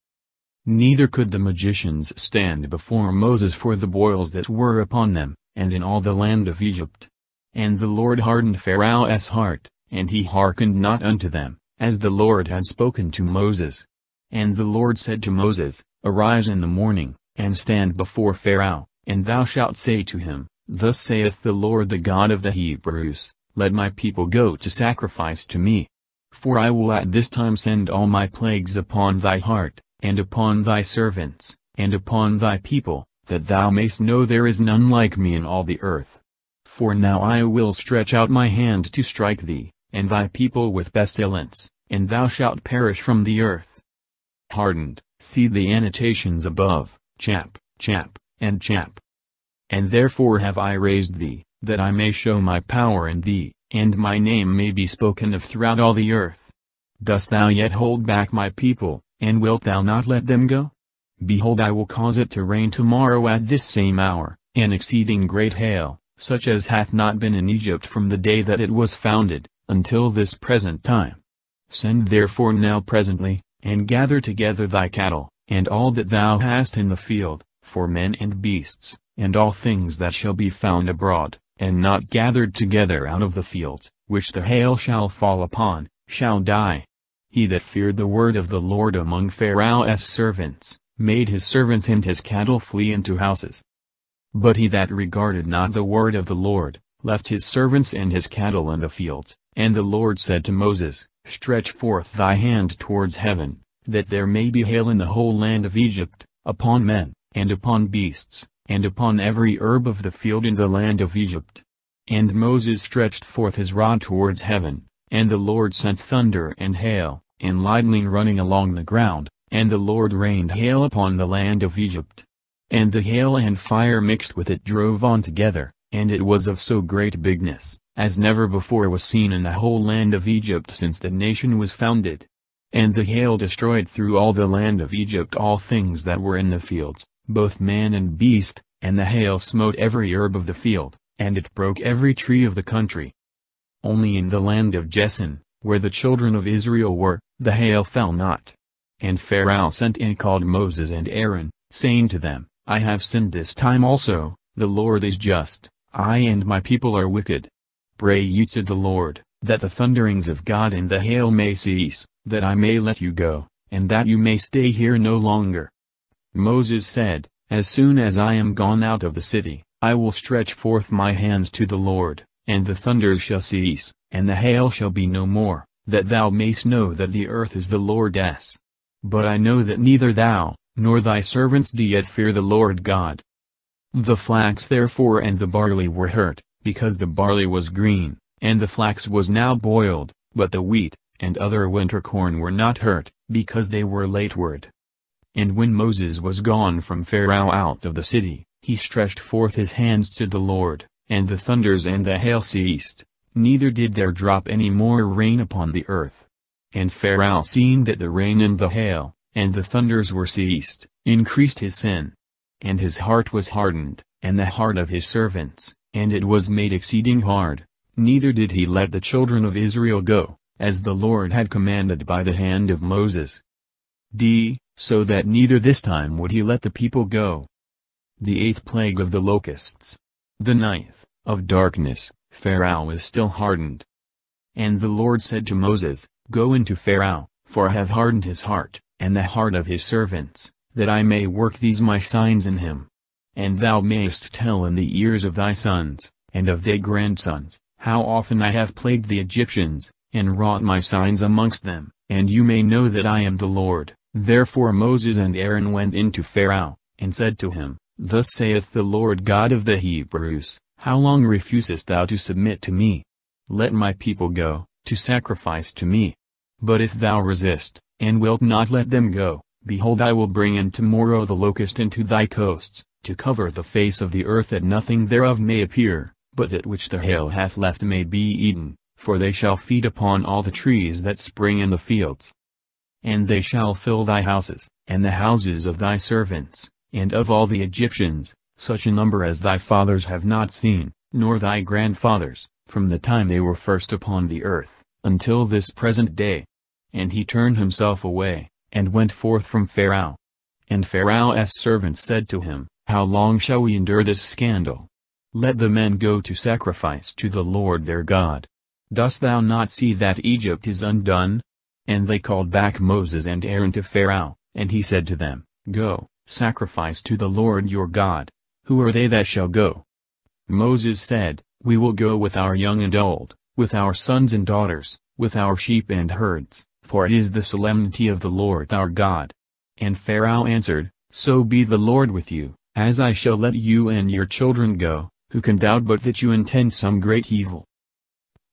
Neither could the magicians stand before Moses for the boils that were upon them, and in all the land of Egypt. And the Lord hardened Pharaoh's heart, and he hearkened not unto them, as the Lord had spoken to Moses. And the Lord said to Moses, Arise in the morning, and stand before Pharaoh, and thou shalt say to him, Thus saith the Lord the God of the Hebrews, Let my people go to sacrifice to me. For I will at this time send all my plagues upon thy heart, and upon thy servants, and upon thy people, that thou mayst know there is none like me in all the earth. For now I will stretch out my hand to strike thee, and thy people with pestilence, and thou shalt perish from the earth. Hardened, see the annotations above, chap, chap, and chap. And therefore have I raised thee, that I may show my power in thee, and my name may be spoken of throughout all the earth. Dost thou yet hold back my people, and wilt thou not let them go? Behold I will cause it to rain tomorrow at this same hour, an exceeding great hail, such as hath not been in Egypt from the day that it was founded, until this present time. Send therefore now presently, and gather together thy cattle, and all that thou hast in the field, for men and beasts, and all things that shall be found abroad, and not gathered together out of the fields, which the hail shall fall upon, shall die. He that feared the word of the Lord among Pharaoh's servants, made his servants and his cattle flee into houses. But he that regarded not the word of the Lord, left his servants and his cattle in the fields, and the Lord said to Moses, Stretch forth thy hand towards heaven, that there may be hail in the whole land of Egypt, upon men, and upon beasts, and upon every herb of the field in the land of Egypt. And Moses stretched forth his rod towards heaven, and the Lord sent thunder and hail, and lightning running along the ground, and the Lord rained hail upon the land of Egypt. And the hail and fire mixed with it drove on together, and it was of so great bigness, as never before was seen in the whole land of Egypt since the nation was founded. And the hail destroyed through all the land of Egypt all things that were in the fields, both man and beast, and the hail smote every herb of the field, and it broke every tree of the country. Only in the land of Gessen, where the children of Israel were, the hail fell not. And Pharaoh sent and called Moses and Aaron, saying to them, I have sinned this time also, the Lord is just, I and my people are wicked. Pray you to the Lord, that the thunderings of God and the hail may cease, that I may let you go, and that you may stay here no longer. Moses said, As soon as I am gone out of the city, I will stretch forth my hands to the Lord, and the thunders shall cease, and the hail shall be no more, that thou mayst know that the earth is the Lord's. But I know that neither thou, nor thy servants do yet fear the Lord God. The flax therefore and the barley were hurt, because the barley was green, and the flax was now boiled, but the wheat, and other winter corn were not hurt, because they were lateward. And when Moses was gone from Pharaoh out of the city, he stretched forth his hands to the Lord, and the thunders and the hail ceased, neither did there drop any more rain upon the earth. And Pharaoh seeing that the rain and the hail, and the thunders were ceased, increased his sin. And his heart was hardened, and the heart of his servants, and it was made exceeding hard, neither did he let the children of Israel go, as the Lord had commanded by the hand of Moses. D. So that neither this time would he let the people go. The eighth plague of the locusts. The ninth, of darkness, Pharaoh is still hardened. And the Lord said to Moses, Go into Pharaoh, for I have hardened his heart, and the heart of his servants, that I may work these my signs in him. And thou mayest tell in the ears of thy sons, and of thy grandsons, how often I have plagued the Egyptians, and wrought my signs amongst them, and you may know that I am the Lord, Therefore Moses and Aaron went into Pharaoh, and said to him, Thus saith the Lord God of the Hebrews, How long refusest thou to submit to me? Let my people go, to sacrifice to me. But if thou resist, and wilt not let them go, behold I will bring in tomorrow the locust into thy coasts, to cover the face of the earth that nothing thereof may appear, but that which the hail hath left may be eaten, for they shall feed upon all the trees that spring in the fields. And they shall fill thy houses, and the houses of thy servants, and of all the Egyptians, such a number as thy fathers have not seen, nor thy grandfathers, from the time they were first upon the earth, until this present day. And he turned himself away, and went forth from Pharaoh. And Pharaoh's servants said to him, How long shall we endure this scandal? Let the men go to sacrifice to the Lord their God. Dost thou not see that Egypt is undone? And they called back Moses and Aaron to Pharaoh, and he said to them, Go, sacrifice to the Lord your God. Who are they that shall go? Moses said, We will go with our young and old, with our sons and daughters, with our sheep and herds, for it is the solemnity of the Lord our God. And Pharaoh answered, So be the Lord with you, as I shall let you and your children go, who can doubt but that you intend some great evil?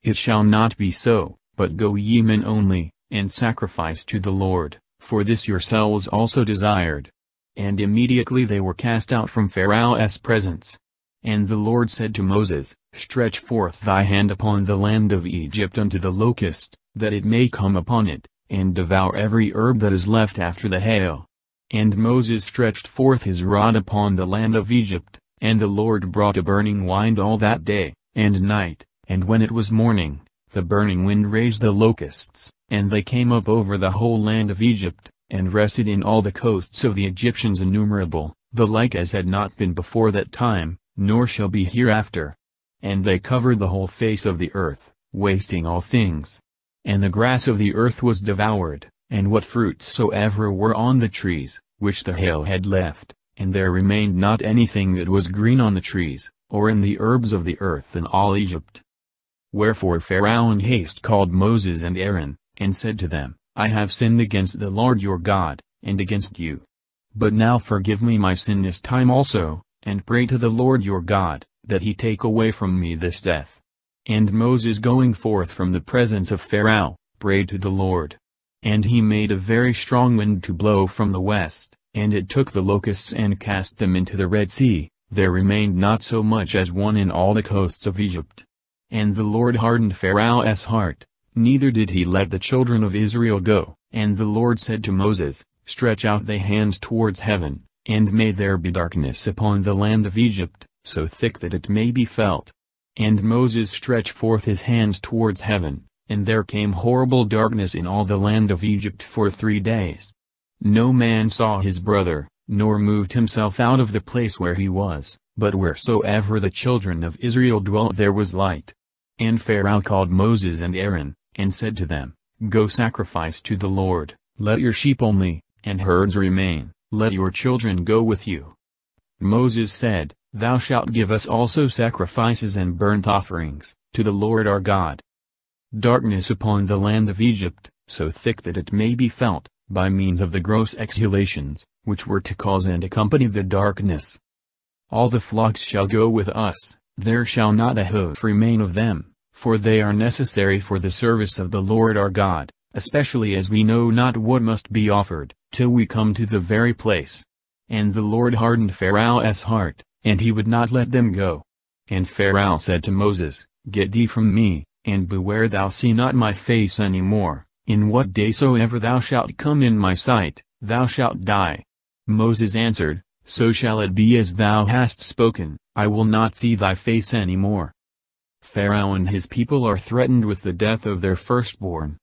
It shall not be so, but go ye men only, and sacrifice to the Lord, for this yourselves also desired. And immediately they were cast out from Pharaoh's presence. And the Lord said to Moses, Stretch forth thy hand upon the land of Egypt unto the locust, that it may come upon it, and devour every herb that is left after the hail. And Moses stretched forth his rod upon the land of Egypt, and the Lord brought a burning wind all that day, and night, and when it was morning, the burning wind raised the locusts, and they came up over the whole land of Egypt, and rested in all the coasts of the Egyptians innumerable, the like as had not been before that time, nor shall be hereafter. And they covered the whole face of the earth, wasting all things. And the grass of the earth was devoured, and what fruits soever were on the trees, which the hail had left, and there remained not anything that was green on the trees, or in the herbs of the earth in all Egypt. Wherefore Pharaoh in haste called Moses and Aaron, and said to them, I have sinned against the Lord your God, and against you. But now forgive me my sin this time also, and pray to the Lord your God, that he take away from me this death. And Moses going forth from the presence of Pharaoh, prayed to the Lord. And he made a very strong wind to blow from the west, and it took the locusts and cast them into the Red Sea, there remained not so much as one in all the coasts of Egypt. And the Lord hardened Pharaoh's heart, neither did he let the children of Israel go. And the Lord said to Moses, Stretch out thy hand towards heaven, and may there be darkness upon the land of Egypt, so thick that it may be felt. And Moses stretched forth his hands towards heaven, and there came horrible darkness in all the land of Egypt for three days. No man saw his brother, nor moved himself out of the place where he was, but wheresoever the children of Israel dwelt there was light. And Pharaoh called Moses and Aaron, and said to them, Go sacrifice to the Lord, let your sheep only, and herds remain, let your children go with you. Moses said, Thou shalt give us also sacrifices and burnt offerings, to the Lord our God. Darkness upon the land of Egypt, so thick that it may be felt, by means of the gross exhalations, which were to cause and accompany the darkness. All the flocks shall go with us, there shall not a hoof remain of them, for they are necessary for the service of the Lord our God, especially as we know not what must be offered, till we come to the very place. And the Lord hardened Pharaoh's heart, and he would not let them go. And Pharaoh said to Moses, Get thee from me, and beware thou see not my face any more, in what day soever thou shalt come in my sight, thou shalt die. Moses answered, So shall it be as thou hast spoken, I will not see thy face any more. Pharaoh and his people are threatened with the death of their firstborn.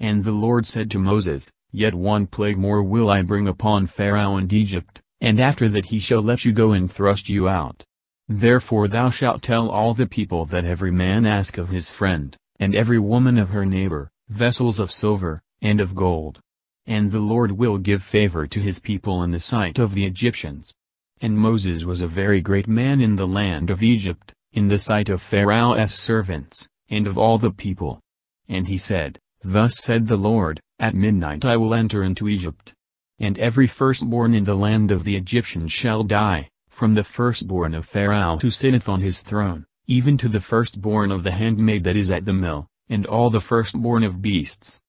And the Lord said to Moses, Yet one plague more will I bring upon Pharaoh and Egypt, and after that he shall let you go and thrust you out. Therefore thou shalt tell all the people that every man ask of his friend, and every woman of her neighbor, vessels of silver, and of gold. And the Lord will give favor to his people in the sight of the Egyptians. And Moses was a very great man in the land of Egypt, in the sight of Pharaoh's servants, and of all the people. And he said, Thus said the Lord, At midnight I will enter into Egypt, And every firstborn in the land of the Egyptians shall die, from the firstborn of Pharaoh who sitteth on his throne, even to the firstborn of the handmaid that is at the mill, and all the firstborn of beasts.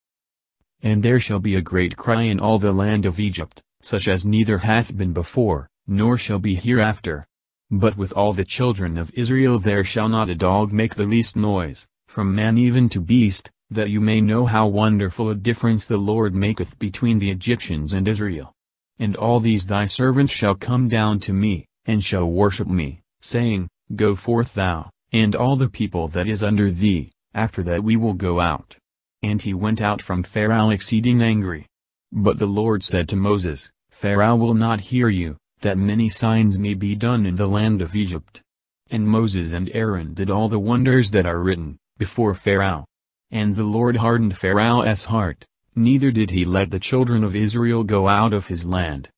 And there shall be a great cry in all the land of Egypt, such as neither hath been before, nor shall be hereafter. But with all the children of Israel there shall not a dog make the least noise, from man even to beast, that you may know how wonderful a difference the Lord maketh between the Egyptians and Israel. And all these thy servants shall come down to me, and shall worship me, saying, Go forth thou, and all the people that is under thee, after that we will go out. And he went out from Pharaoh exceeding angry. But the Lord said to Moses, Pharaoh will not hear you, that many signs may be done in the land of Egypt. And Moses and Aaron did all the wonders that are written, before Pharaoh. And the Lord hardened Pharaoh's heart, neither did he let the children of Israel go out of his land.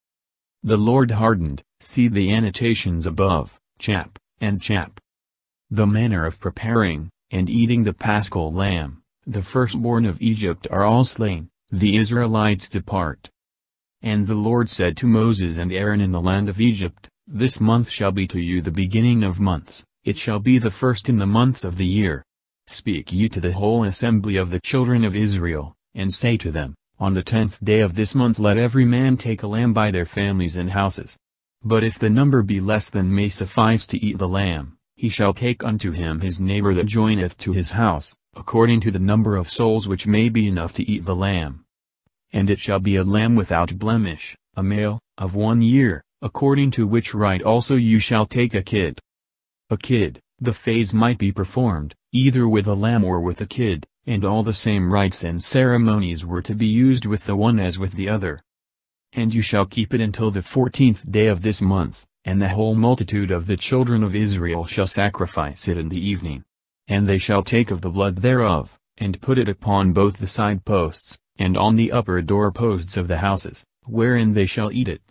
The Lord hardened, see the annotations above, chap, and chap. The manner of preparing, and eating the paschal lamb the firstborn of Egypt are all slain, the Israelites depart. And the Lord said to Moses and Aaron in the land of Egypt, This month shall be to you the beginning of months, it shall be the first in the months of the year. Speak ye to the whole assembly of the children of Israel, and say to them, On the tenth day of this month let every man take a lamb by their families and houses. But if the number be less than may suffice to eat the lamb, he shall take unto him his neighbor that joineth to his house, according to the number of souls which may be enough to eat the lamb. And it shall be a lamb without blemish, a male, of one year, according to which rite also you shall take a kid. A kid, the phase might be performed, either with a lamb or with a kid, and all the same rites and ceremonies were to be used with the one as with the other. And you shall keep it until the fourteenth day of this month, and the whole multitude of the children of Israel shall sacrifice it in the evening. And they shall take of the blood thereof, and put it upon both the side posts, and on the upper door posts of the houses, wherein they shall eat it.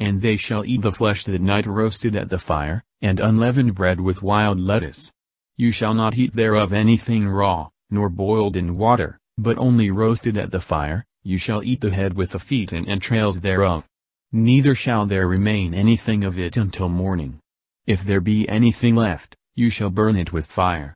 And they shall eat the flesh that night roasted at the fire, and unleavened bread with wild lettuce. You shall not eat thereof anything raw, nor boiled in water, but only roasted at the fire, you shall eat the head with the feet and entrails thereof. Neither shall there remain anything of it until morning. If there be anything left, you shall burn it with fire.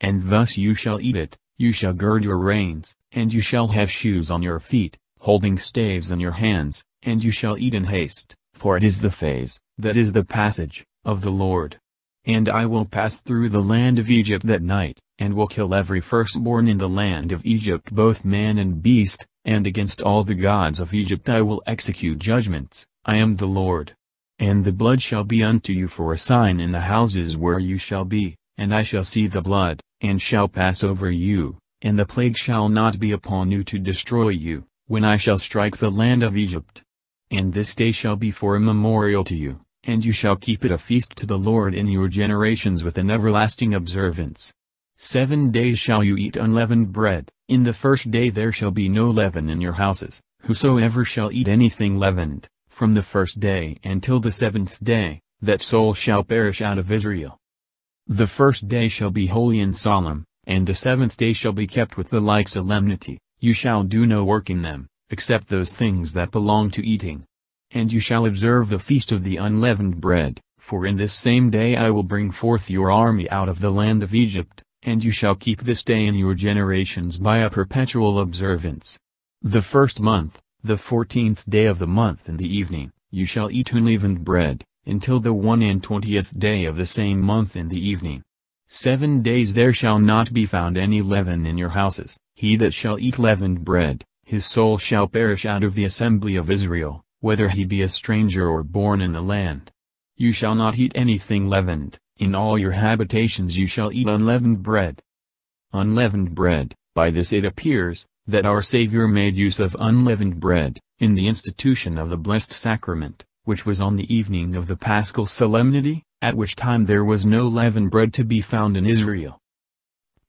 And thus you shall eat it, you shall gird your reins, and you shall have shoes on your feet, holding staves in your hands, and you shall eat in haste, for it is the phase, that is the passage, of the Lord. And I will pass through the land of Egypt that night, and will kill every firstborn in the land of Egypt both man and beast, and against all the gods of Egypt I will execute judgments, I am the Lord. And the blood shall be unto you for a sign in the houses where you shall be, and I shall see the blood, and shall pass over you, and the plague shall not be upon you to destroy you, when I shall strike the land of Egypt. And this day shall be for a memorial to you, and you shall keep it a feast to the Lord in your generations with an everlasting observance. Seven days shall you eat unleavened bread, in the first day there shall be no leaven in your houses, whosoever shall eat anything leavened, from the first day until the seventh day, that soul shall perish out of Israel. The first day shall be holy and solemn, and the seventh day shall be kept with the like solemnity, you shall do no work in them, except those things that belong to eating. And you shall observe the feast of the unleavened bread, for in this same day I will bring forth your army out of the land of Egypt, and you shall keep this day in your generations by a perpetual observance. The first month, the fourteenth day of the month in the evening, you shall eat unleavened bread, until the one and twentieth day of the same month in the evening. Seven days there shall not be found any leaven in your houses, he that shall eat leavened bread, his soul shall perish out of the assembly of Israel, whether he be a stranger or born in the land. You shall not eat anything leavened, in all your habitations you shall eat unleavened bread. Unleavened bread, by this it appears, that our Savior made use of unleavened bread, in the institution of the blessed sacrament, which was on the evening of the paschal solemnity, at which time there was no leavened bread to be found in Israel.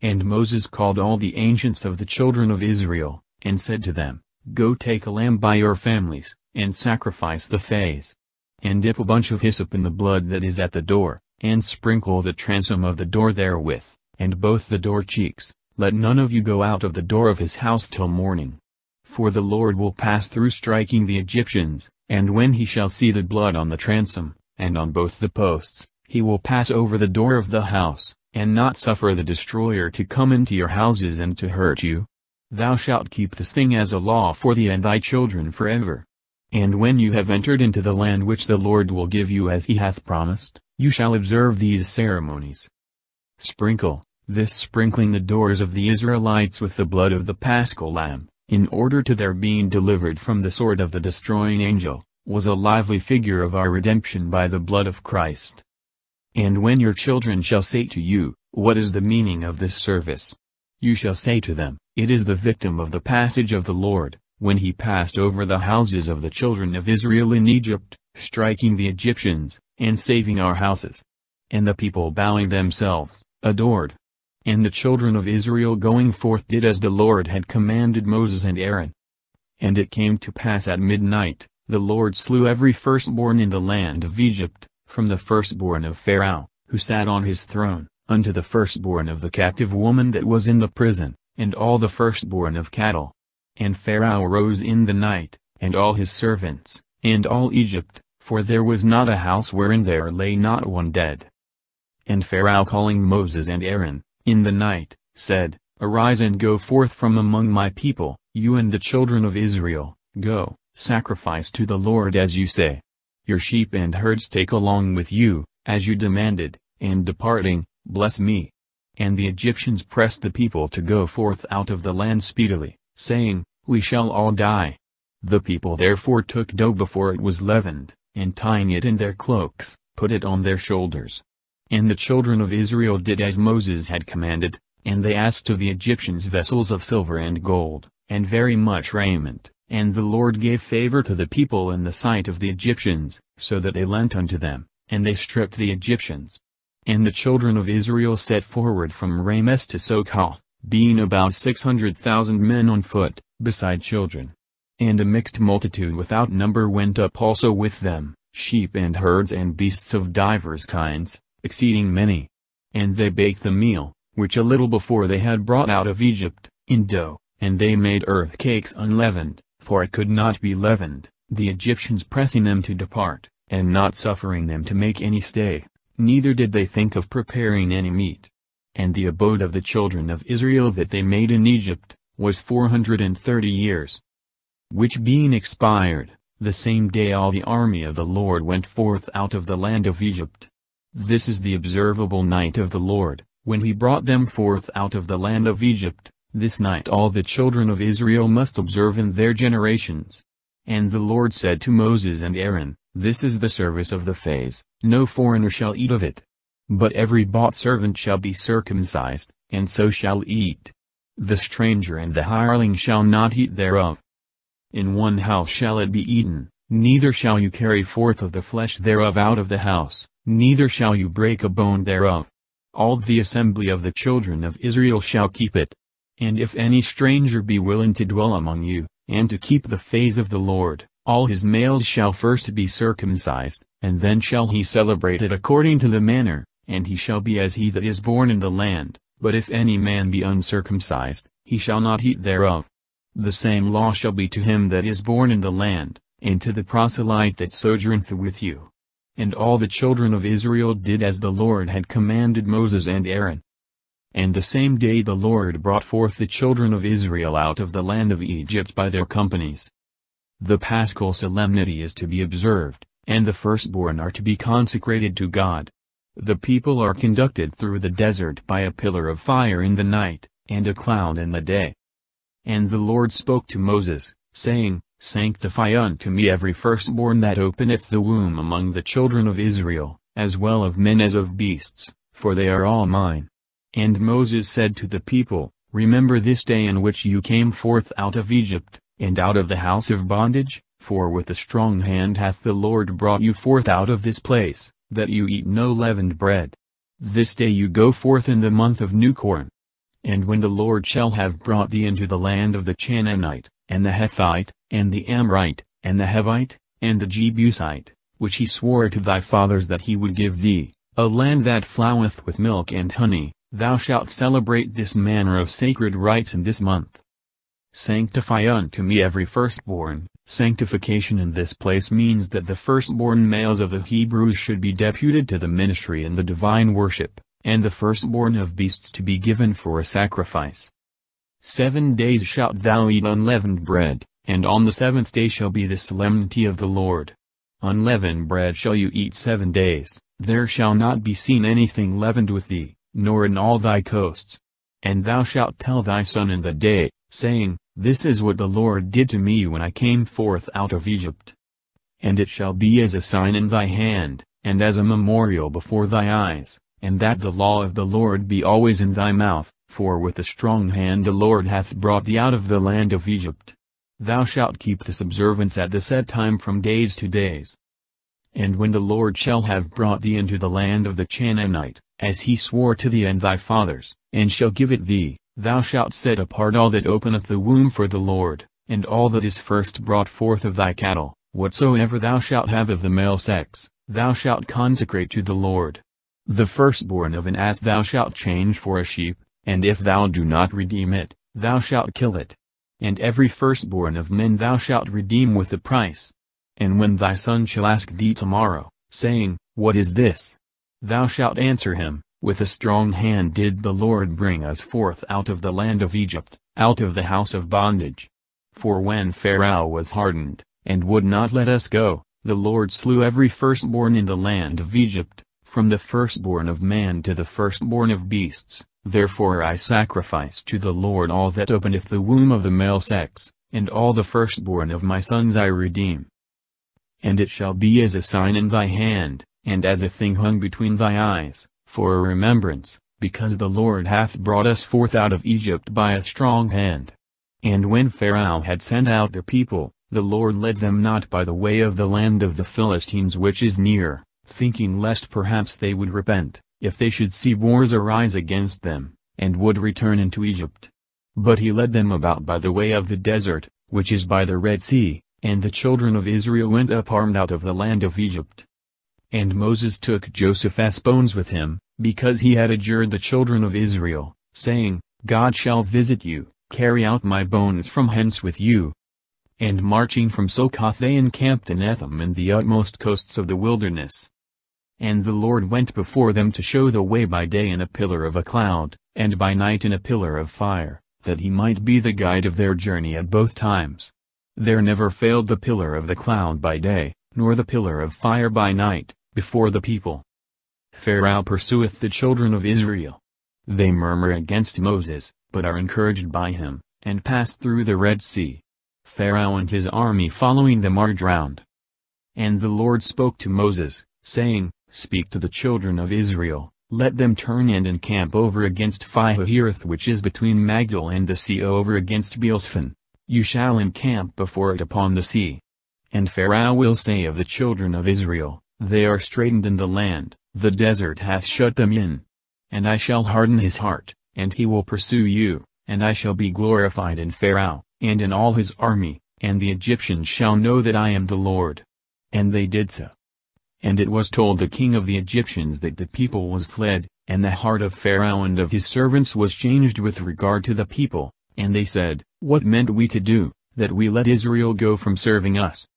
And Moses called all the ancients of the children of Israel, and said to them, Go take a lamb by your families, and sacrifice the phase. And dip a bunch of hyssop in the blood that is at the door, and sprinkle the transom of the door therewith, and both the door cheeks, let none of you go out of the door of his house till morning. for the Lord will pass through striking the Egyptians, and when he shall see the blood on the transom, and on both the posts, he will pass over the door of the house, and not suffer the destroyer to come into your houses and to hurt you. Thou shalt keep this thing as a law for thee and thy children forever. And when you have entered into the land which the Lord will give you as he hath promised, you shall observe these ceremonies. Sprinkle, this sprinkling the doors of the Israelites with the blood of the paschal lamb, in order to their being delivered from the sword of the destroying angel, was a lively figure of our redemption by the blood of Christ. And when your children shall say to you, What is the meaning of this service? You shall say to them, It is the victim of the passage of the Lord, when he passed over the houses of the children of Israel in Egypt, striking the Egyptians, and saving our houses. And the people bowing themselves, adored. And the children of Israel going forth did as the Lord had commanded Moses and Aaron. And it came to pass at midnight, the Lord slew every firstborn in the land of Egypt, from the firstborn of Pharaoh, who sat on his throne, unto the firstborn of the captive woman that was in the prison, and all the firstborn of cattle. And Pharaoh rose in the night, and all his servants, and all Egypt, for there was not a house wherein there lay not one dead. And Pharaoh calling Moses and Aaron, in the night, said, Arise and go forth from among my people, you and the children of Israel, go, sacrifice to the Lord as you say your sheep and herds take along with you, as you demanded, and departing, bless me. And the Egyptians pressed the people to go forth out of the land speedily, saying, We shall all die. The people therefore took dough before it was leavened, and tying it in their cloaks, put it on their shoulders. And the children of Israel did as Moses had commanded, and they asked of the Egyptians vessels of silver and gold, and very much raiment, and the Lord gave favor to the people in the sight of the Egyptians, so that they lent unto them, and they stripped the Egyptians. And the children of Israel set forward from Rameses to Succoth, being about six hundred thousand men on foot, beside children. And a mixed multitude without number went up also with them, sheep and herds and beasts of divers kinds, exceeding many. And they baked the meal, which a little before they had brought out of Egypt, in dough, and they made earth cakes unleavened, for it could not be leavened, the Egyptians pressing them to depart, and not suffering them to make any stay, neither did they think of preparing any meat. And the abode of the children of Israel that they made in Egypt, was four hundred and thirty years. Which being expired, the same day all the army of the Lord went forth out of the land of Egypt. This is the observable night of the Lord, when he brought them forth out of the land of Egypt, this night all the children of Israel must observe in their generations. And the Lord said to Moses and Aaron, This is the service of the phase, no foreigner shall eat of it. But every bought servant shall be circumcised, and so shall eat. The stranger and the hireling shall not eat thereof. In one house shall it be eaten, neither shall you carry forth of the flesh thereof out of the house, neither shall you break a bone thereof. All the assembly of the children of Israel shall keep it. And if any stranger be willing to dwell among you, and to keep the phase of the Lord, all his males shall first be circumcised, and then shall he celebrate it according to the manner, and he shall be as he that is born in the land, but if any man be uncircumcised, he shall not eat thereof. The same law shall be to him that is born in the land, and to the proselyte that sojourneth with you. And all the children of Israel did as the Lord had commanded Moses and Aaron. And the same day the Lord brought forth the children of Israel out of the land of Egypt by their companies. The paschal solemnity is to be observed, and the firstborn are to be consecrated to God. The people are conducted through the desert by a pillar of fire in the night, and a cloud in the day. And the Lord spoke to Moses, saying, Sanctify unto me every firstborn that openeth the womb among the children of Israel, as well of men as of beasts, for they are all mine. And Moses said to the people, Remember this day in which you came forth out of Egypt, and out of the house of bondage, for with a strong hand hath the Lord brought you forth out of this place, that you eat no leavened bread. This day you go forth in the month of new corn. And when the Lord shall have brought thee into the land of the Canaanite, and the Hethite, and the Amorite, and the Hivite, and the Jebusite, which he swore to thy fathers that he would give thee, a land that floweth with milk and honey, Thou shalt celebrate this manner of sacred rites in this month. Sanctify unto me every firstborn. Sanctification in this place means that the firstborn males of the Hebrews should be deputed to the ministry in the divine worship, and the firstborn of beasts to be given for a sacrifice. Seven days shalt thou eat unleavened bread, and on the seventh day shall be the solemnity of the Lord. Unleavened bread shall you eat seven days, there shall not be seen anything leavened with thee, nor in all thy coasts. And thou shalt tell thy son in the day, saying, This is what the Lord did to me when I came forth out of Egypt. And it shall be as a sign in thy hand, and as a memorial before thy eyes, and that the law of the Lord be always in thy mouth, for with a strong hand the Lord hath brought thee out of the land of Egypt. Thou shalt keep this observance at the set time from days to days. And when the Lord shall have brought thee into the land of the Canaanite, as he swore to thee and thy fathers, and shall give it thee, thou shalt set apart all that openeth the womb for the Lord, and all that is first brought forth of thy cattle, whatsoever thou shalt have of the male sex, thou shalt consecrate to the Lord. The firstborn of an ass thou shalt change for a sheep, and if thou do not redeem it, thou shalt kill it. And every firstborn of men thou shalt redeem with a price. And when thy son shall ask thee tomorrow, saying, What is this? Thou shalt answer him, With a strong hand did the Lord bring us forth out of the land of Egypt, out of the house of bondage. For when Pharaoh was hardened, and would not let us go, the Lord slew every firstborn in the land of Egypt, from the firstborn of man to the firstborn of beasts, Therefore I sacrifice to the Lord all that openeth the womb of the male sex, and all the firstborn of my sons I redeem. And it shall be as a sign in thy hand, and as a thing hung between thy eyes, for a remembrance, because the Lord hath brought us forth out of Egypt by a strong hand. And when Pharaoh had sent out the people, the Lord led them not by the way of the land of the Philistines which is near, thinking lest perhaps they would repent if they should see wars arise against them, and would return into Egypt. But he led them about by the way of the desert, which is by the Red Sea, and the children of Israel went up armed out of the land of Egypt. And Moses took Joseph's bones with him, because he had adjured the children of Israel, saying, God shall visit you, carry out my bones from hence with you. And marching from Succoth they encamped in Etham and the utmost coasts of the wilderness. And the Lord went before them to show the way by day in a pillar of a cloud, and by night in a pillar of fire, that he might be the guide of their journey at both times. There never failed the pillar of the cloud by day, nor the pillar of fire by night, before the people. Pharaoh pursueth the children of Israel. They murmur against Moses, but are encouraged by him, and pass through the Red Sea. Pharaoh and his army following them are drowned. And the Lord spoke to Moses, saying, Speak to the children of Israel, let them turn and encamp over against Pihahiroth which is between Migdol and the sea over against Beelzaphan. You shall encamp before it upon the sea. And Pharaoh will say of the children of Israel, They are straitened in the land, the desert hath shut them in. And I shall harden his heart, and he will pursue you, and I shall be glorified in Pharaoh, and in all his army, and the Egyptians shall know that I am the Lord. And they did so. And it was told the king of the Egyptians that the people was fled, and the heart of Pharaoh and of his servants was changed with regard to the people, and they said, What meant we to do, that we let Israel go from serving us?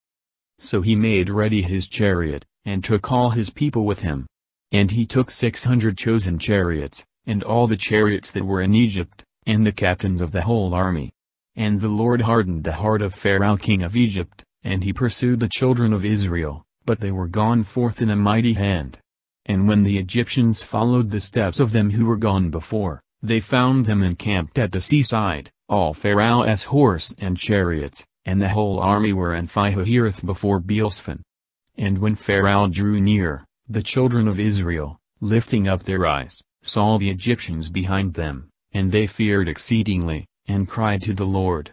So he made ready his chariot, and took all his people with him. And he took six hundred chosen chariots, and all the chariots that were in Egypt, and the captains of the whole army. And the Lord hardened the heart of Pharaoh king of Egypt, and he pursued the children of Israel, but they were gone forth in a mighty hand. And when the Egyptians followed the steps of them who were gone before, they found them encamped at the seaside, all Pharaoh's horse and chariots, and the whole army were in Pihahiroth before Beelzaphan. And when Pharaoh drew near, the children of Israel, lifting up their eyes, saw the Egyptians behind them, and they feared exceedingly, and cried to the Lord.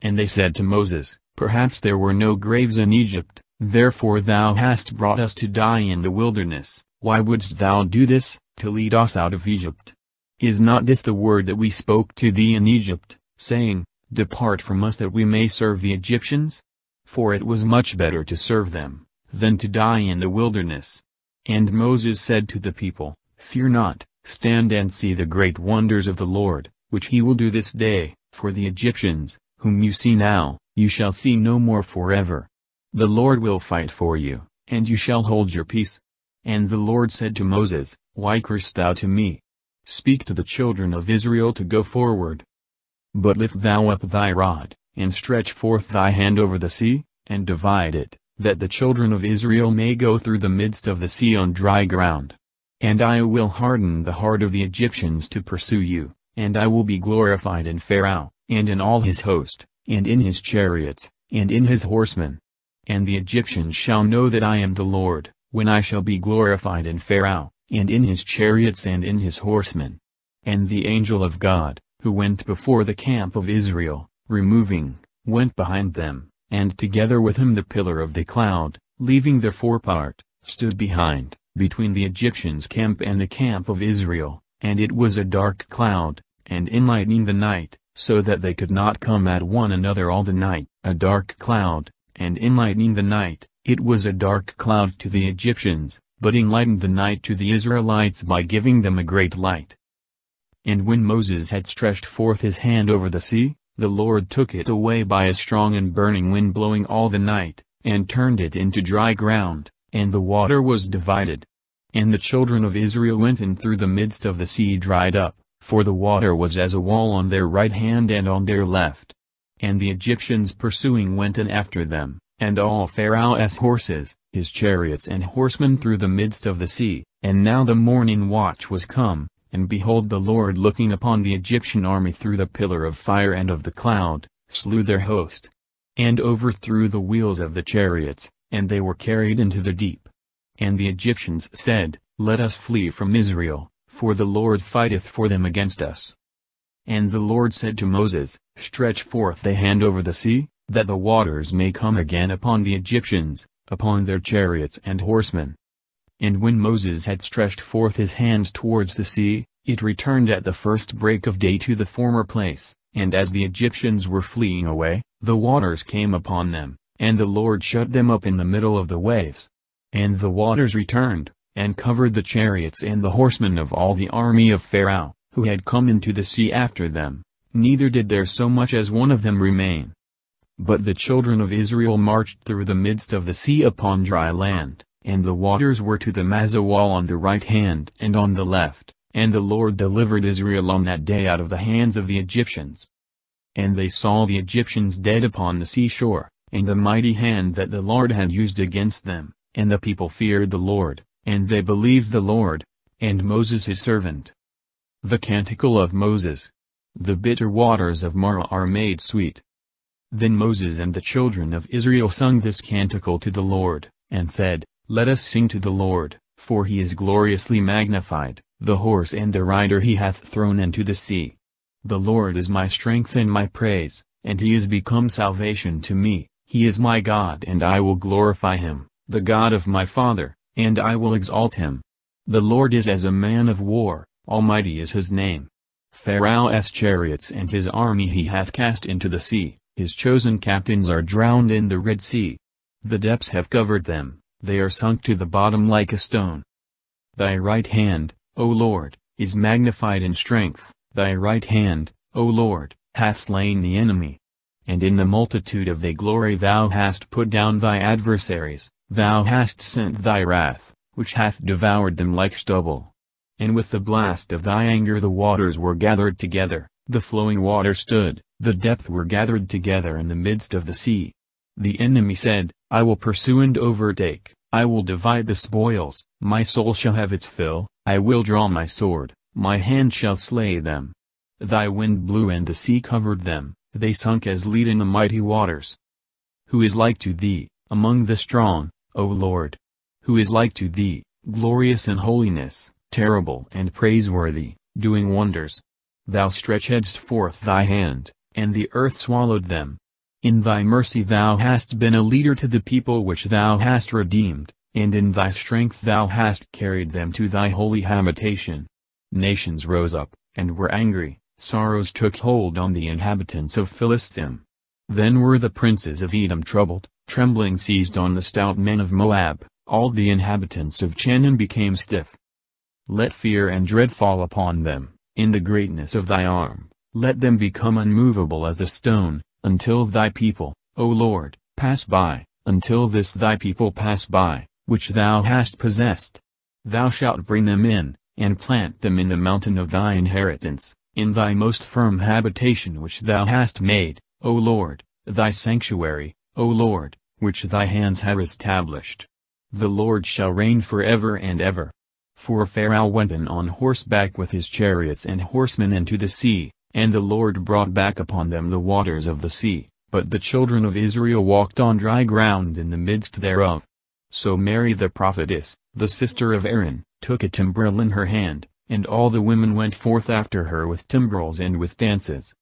And they said to Moses, Perhaps there were no graves in Egypt, Therefore thou hast brought us to die in the wilderness, why wouldst thou do this, to lead us out of Egypt? Is not this the word that we spoke to thee in Egypt, saying, Depart from us that we may serve the Egyptians? For it was much better to serve them, than to die in the wilderness. And Moses said to the people, Fear not, stand and see the great wonders of the Lord, which he will do this day, for the Egyptians, whom you see now, you shall see no more forever. The Lord will fight for you, and you shall hold your peace. And the Lord said to Moses, Why criest thou to me? Speak to the children of Israel to go forward. But lift thou up thy rod, and stretch forth thy hand over the sea, and divide it, that the children of Israel may go through the midst of the sea on dry ground. And I will harden the heart of the Egyptians to pursue you, and I will be glorified in Pharaoh, and in all his host, and in his chariots, and in his horsemen. And the Egyptians shall know that I am the Lord, when I shall be glorified in Pharaoh, and in his chariots and in his horsemen. And the angel of God, who went before the camp of Israel, removing, went behind them, and together with him the pillar of the cloud, leaving their forepart, stood behind, between the Egyptians' camp and the camp of Israel, and it was a dark cloud, and enlightening the night, so that they could not come at one another all the night, a dark cloud, and enlightening the night, it was a dark cloud to the Egyptians, but enlightened the night to the Israelites by giving them a great light. And when Moses had stretched forth his hand over the sea, the Lord took it away by a strong and burning wind blowing all the night, and turned it into dry ground, and the water was divided. And the children of Israel went in through the midst of the sea dried up, for the water was as a wall on their right hand and on their left. And the Egyptians pursuing went in after them, and all Pharaoh's horses, his chariots and horsemen through the midst of the sea, and now the morning watch was come, and behold the Lord looking upon the Egyptian army through the pillar of fire and of the cloud, slew their host. And overthrew the wheels of the chariots, and they were carried into the deep. And the Egyptians said, Let us flee from Israel, for the Lord fighteth for them against us. And the Lord said to Moses, Stretch forth thy hand over the sea, that the waters may come again upon the Egyptians, upon their chariots and horsemen. And when Moses had stretched forth his hand towards the sea, it returned at the first break of day to the former place, and as the Egyptians were fleeing away, the waters came upon them, and the Lord shut them up in the middle of the waves. And the waters returned, and covered the chariots and the horsemen of all the army of Pharaoh, who had come into the sea after them, neither did there so much as one of them remain. But the children of Israel marched through the midst of the sea upon dry land, and the waters were to the wall on the right hand and on the left, and the Lord delivered Israel on that day out of the hands of the Egyptians. And they saw the Egyptians dead upon the seashore, and the mighty hand that the Lord had used against them, and the people feared the Lord, and they believed the Lord, and Moses his servant. The Canticle of Moses. The bitter waters of Marah are made sweet. Then Moses and the children of Israel sung this canticle to the Lord, and said, Let us sing to the Lord, for he is gloriously magnified, the horse and the rider he hath thrown into the sea. The Lord is my strength and my praise, and he is become salvation to me, he is my God and I will glorify him, the God of my father, and I will exalt him. The Lord is as a man of war, almighty is his name. Pharaoh's chariots and his army he hath cast into the sea, his chosen captains are drowned in the Red Sea. The depths have covered them, they are sunk to the bottom like a stone. Thy right hand, O Lord, is magnified in strength, thy right hand, O Lord, hath slain the enemy. And in the multitude of thy glory thou hast put down thy adversaries. Thou hast sent thy wrath, which hath devoured them like stubble. And with the blast of thy anger the waters were gathered together, the flowing water stood, the depth were gathered together in the midst of the sea. The enemy said, I will pursue and overtake, I will divide the spoils, my soul shall have its fill, I will draw my sword, my hand shall slay them. Thy wind blew and the sea covered them, they sunk as lead in the mighty waters. Who is like to thee, among the strong, O Lord. Who is like to thee, glorious in holiness, terrible and praiseworthy, doing wonders. Thou stretchedst forth thy hand, and the earth swallowed them. In thy mercy thou hast been a leader to the people which thou hast redeemed, and in thy strength thou hast carried them to thy holy habitation. Nations rose up, and were angry, sorrows took hold on the inhabitants of Philistim. Then were the princes of Edom troubled, Trembling seized on the stout men of Moab, all the inhabitants of Chanaan became stiff. Let fear and dread fall upon them, in the greatness of thy arm, let them become unmovable as a stone, until thy people, O Lord, pass by, until this thy people pass by, which thou hast possessed. Thou shalt bring them in, and plant them in the mountain of thy inheritance, in thy most firm habitation which thou hast made, O Lord, thy sanctuary, O Lord, which thy hands have established. The Lord shall reign for ever and ever. For Pharaoh went in on horseback with his chariots and horsemen into the sea, and the Lord brought back upon them the waters of the sea, but the children of Israel walked on dry ground in the midst thereof. So Mary the prophetess, the sister of Aaron, took a timbrel in her hand, and all the women went forth after her with timbrels and with dances.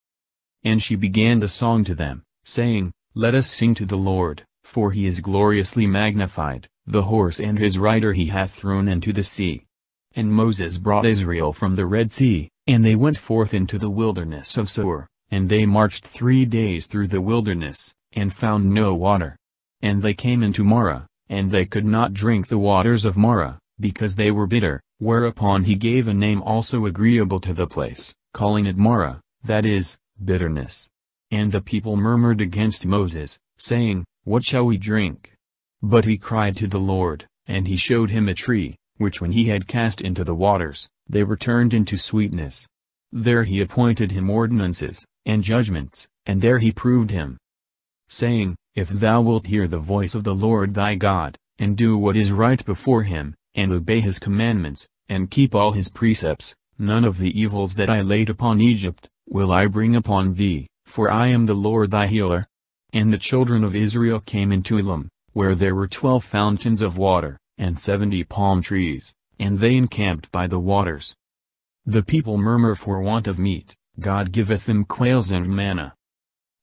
And she began the song to them, saying, Let us sing to the Lord, for he is gloriously magnified, the horse and his rider he hath thrown into the sea. And Moses brought Israel from the Red Sea, and they went forth into the wilderness of Shur, and they marched three days through the wilderness, and found no water. And they came into Marah, and they could not drink the waters of Marah, because they were bitter, whereupon he gave a name also agreeable to the place, calling it Marah, that is, bitterness. And the people murmured against Moses, saying, What shall we drink? But he cried to the Lord, and he showed him a tree, which when he had cast into the waters, they were turned into sweetness. There he appointed him ordinances, and judgments, and there he proved him. Saying, If thou wilt hear the voice of the Lord thy God, and do what is right before him, and obey his commandments, and keep all his precepts, none of the evils that I laid upon Egypt, will I bring upon thee, for I am the Lord thy healer. And the children of Israel came into Elim, where there were twelve fountains of water, and seventy palm trees, and they encamped by the waters. The people murmur for want of meat, God giveth them quails and manna.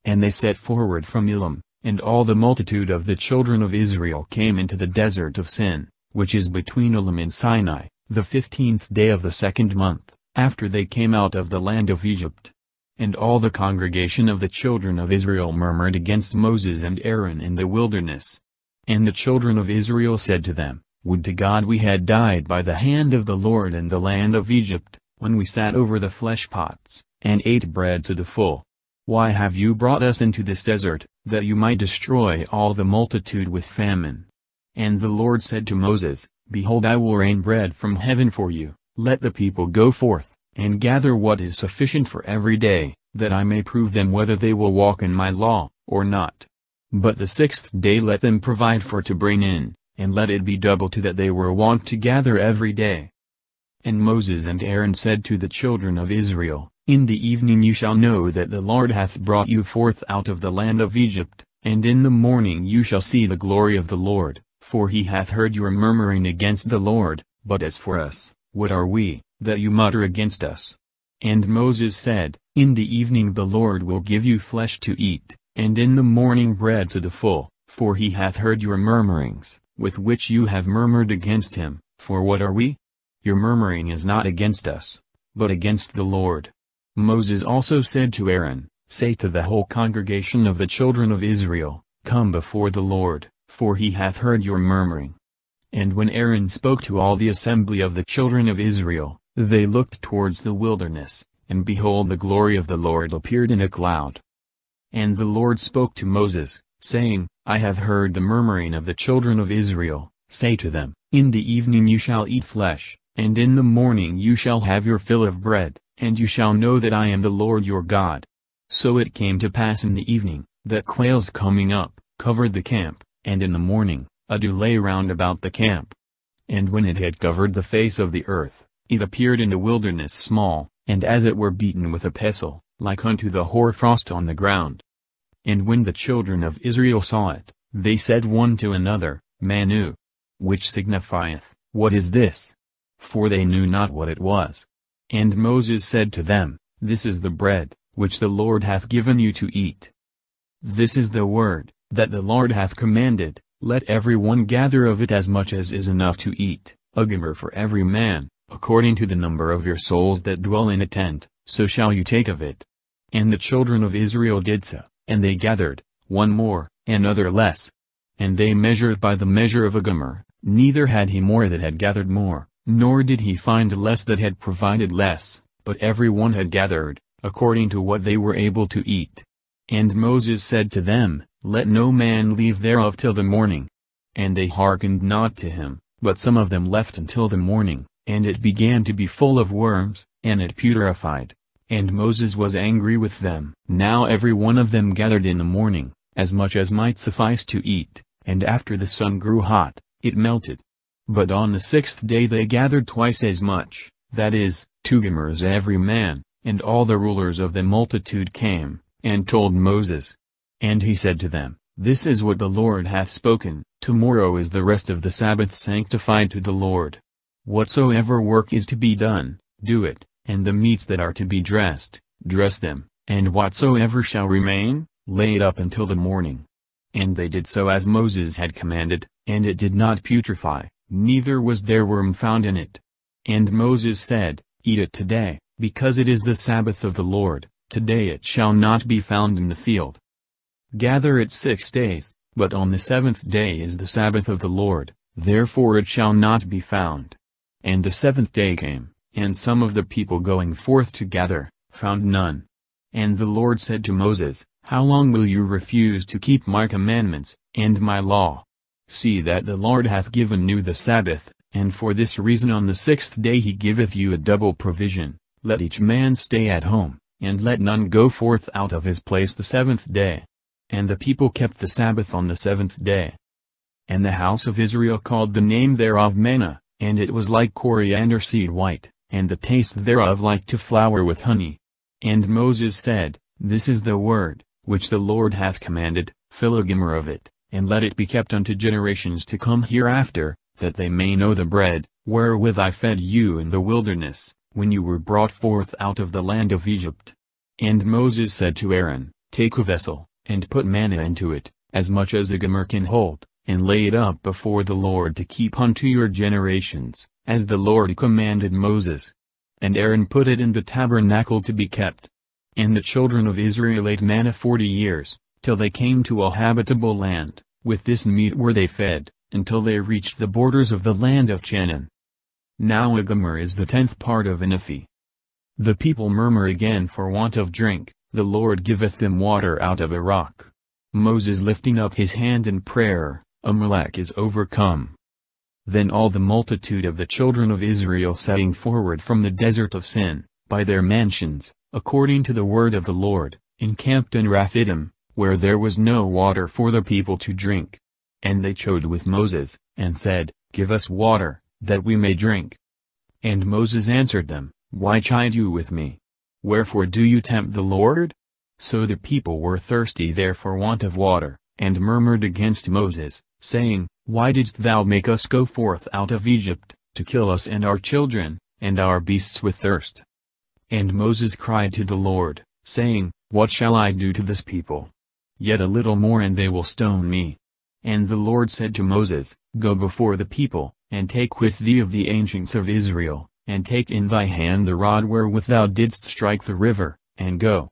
And they set forward from Elim, and all the multitude of the children of Israel came into the desert of Sin, which is between Elim and Sinai, the fifteenth day of the second month, after they came out of the land of Egypt. And all the congregation of the children of Israel murmured against Moses and Aaron in the wilderness. And the children of Israel said to them, Would to God we had died by the hand of the Lord in the land of Egypt, when we sat over the flesh pots, and ate bread to the full. Why have you brought us into this desert, that you might destroy all the multitude with famine? And the Lord said to Moses, Behold I will rain bread from heaven for you, let the people go forth, and gather what is sufficient for every day, that I may prove them whether they will walk in my law, or not. But the sixth day let them provide for to bring in, and let it be double to that they were wont to gather every day. And Moses and Aaron said to the children of Israel, In the evening you shall know that the Lord hath brought you forth out of the land of Egypt, and in the morning you shall see the glory of the Lord, for he hath heard your murmuring against the Lord, but as for us, what are we, that you mutter against us? And Moses said, In the evening the Lord will give you flesh to eat, and in the morning bread to the full, for he hath heard your murmurings, with which you have murmured against him, for what are we? Your murmuring is not against us, but against the Lord. Moses also said to Aaron, Say to the whole congregation of the children of Israel, Come before the Lord, for he hath heard your murmuring. And when Aaron spoke to all the assembly of the children of Israel, they looked towards the wilderness, and behold the glory of the Lord appeared in a cloud. And the Lord spoke to Moses, saying, I have heard the murmuring of the children of Israel, say to them, In the evening you shall eat flesh, and in the morning you shall have your fill of bread, and you shall know that I am the Lord your God. So it came to pass in the evening, that quails coming up, covered the camp, and in the morning, a dew lay round about the camp. And when it had covered the face of the earth, it appeared in the wilderness small, and as it were beaten with a pestle, like unto the hoar frost on the ground. And when the children of Israel saw it, they said one to another, Manhu. Which signifieth, What is this? For they knew not what it was. And Moses said to them, This is the bread, which the Lord hath given you to eat. This is the word, that the Lord hath commanded, let every one gather of it as much as is enough to eat, a gomer for every man, according to the number of your souls that dwell in a tent, so shall you take of it. And the children of Israel did so, and they gathered, one more, another less. And they measured by the measure of a gomer, neither had he more that had gathered more, nor did he find less that had provided less, but every one had gathered, according to what they were able to eat. And Moses said to them, Let no man leave thereof till the morning. And they hearkened not to him, but some of them left until the morning, and it began to be full of worms, and it putrefied. And Moses was angry with them. Now every one of them gathered in the morning, as much as might suffice to eat, and after the sun grew hot, it melted. But on the sixth day they gathered twice as much, that is, two gomers every man, and all the rulers of the multitude came, and told Moses. And he said to them, This is what the Lord hath spoken, tomorrow is the rest of the Sabbath sanctified to the Lord. Whatsoever work is to be done, do it, and the meats that are to be dressed, dress them, and whatsoever shall remain, lay it up until the morning. And they did so as Moses had commanded, and it did not putrefy, neither was there worm found in it. And Moses said, Eat it today, because it is the Sabbath of the Lord, today it shall not be found in the field. Gather it six days, but on the seventh day is the Sabbath of the Lord, therefore it shall not be found. And the seventh day came, and some of the people going forth to gather, found none. And the Lord said to Moses, How long will you refuse to keep my commandments, and my law? See that the Lord hath given you the Sabbath, and for this reason on the sixth day he giveth you a double provision, let each man stay at home, and let none go forth out of his place the seventh day. And the people kept the Sabbath on the seventh day. And the house of Israel called the name thereof manna, and it was like coriander seed white, and the taste thereof like to flour with honey. And Moses said, This is the word, which the Lord hath commanded, fill a gomer of it, and let it be kept unto generations to come hereafter, that they may know the bread, wherewith I fed you in the wilderness, when you were brought forth out of the land of Egypt. And Moses said to Aaron, Take a vessel, and put manna into it, as much as a gomer can hold, and lay it up before the Lord to keep unto your generations, as the Lord commanded Moses. And Aaron put it in the tabernacle to be kept. And the children of Israel ate manna forty years, till they came to a habitable land, with this meat were they fed, until they reached the borders of the land of Chanaan. Now a is the tenth part of an. The people murmur again for want of drink, the Lord giveth them water out of a rock. Moses lifting up his hand in prayer, Amalek is overcome. Then all the multitude of the children of Israel setting forward from the desert of Sin, by their mansions, according to the word of the Lord, encamped in Rephidim, where there was no water for the people to drink. And they chode with Moses, and said, Give us water, that we may drink. And Moses answered them, Why chide you with me? Wherefore do you tempt the Lord? So the people were thirsty there for want of water, and murmured against Moses, saying, Why didst thou make us go forth out of Egypt, to kill us and our children, and our beasts with thirst? And Moses cried to the Lord, saying, What shall I do to this people? Yet a little more and they will stone me. And the Lord said to Moses, Go before the people, and take with thee of the ancients of Israel, and take in thy hand the rod wherewith thou didst strike the river, and go.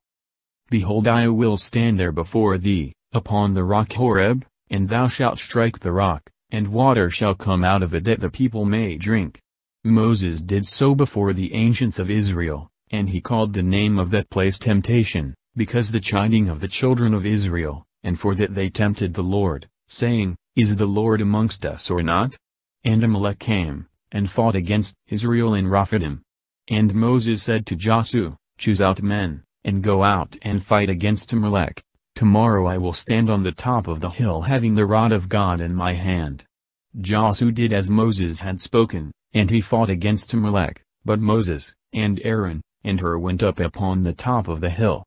Behold I will stand there before thee, upon the rock Horeb, and thou shalt strike the rock, and water shall come out of it that the people may drink. Moses did so before the ancients of Israel, and he called the name of that place temptation, because the chiding of the children of Israel, and for that they tempted the Lord, saying, Is the Lord amongst us or not? And Amalek came, and fought against Israel in Rephidim. And Moses said to Joshua, Choose out men, and go out and fight against Amalek. Tomorrow I will stand on the top of the hill having the rod of God in my hand. Joshua did as Moses had spoken, and he fought against Amalek, but Moses, and Aaron, and Hur went up upon the top of the hill.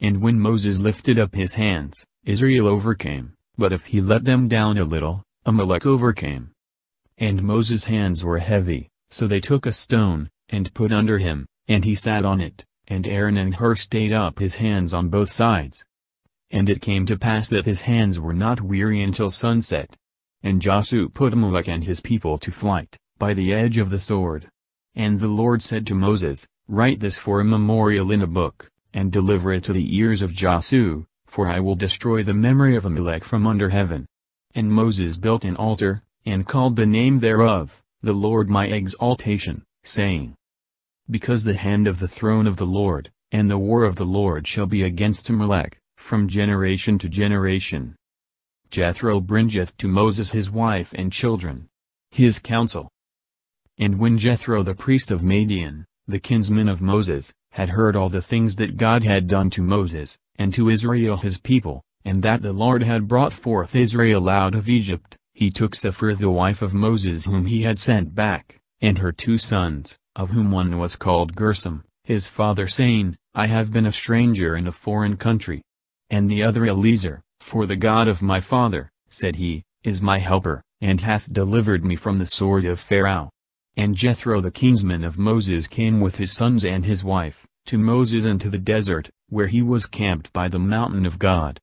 And when Moses lifted up his hands, Israel overcame, but if he let them down a little, Amalek overcame. And Moses' hands were heavy, so they took a stone, and put under him, and he sat on it, and Aaron and Hur stayed up his hands on both sides. And it came to pass that his hands were not weary until sunset. And Joshua put Amalek and his people to flight, by the edge of the sword. And the Lord said to Moses, Write this for a memorial in a book, and deliver it to the ears of Joshua, for I will destroy the memory of Amalek from under heaven. And Moses built an altar, and called the name thereof, the Lord my exaltation, saying, Because the hand of the throne of the Lord, and the war of the Lord shall be against Amalek, from generation to generation. Jethro bringeth to Moses his wife and children. His counsel. And when Jethro the priest of Madian, the kinsman of Moses, had heard all the things that God had done to Moses, and to Israel his people, and that the Lord had brought forth Israel out of Egypt, he took Sephora the wife of Moses whom he had sent back, and her two sons, of whom one was called Gersom, his father saying, I have been a stranger in a foreign country. And the other Eliezer, for the God of my father, said he, is my helper, and hath delivered me from the sword of Pharaoh. And Jethro the kinsman of Moses came with his sons and his wife, to Moses into the desert, where he was camped by the mountain of God.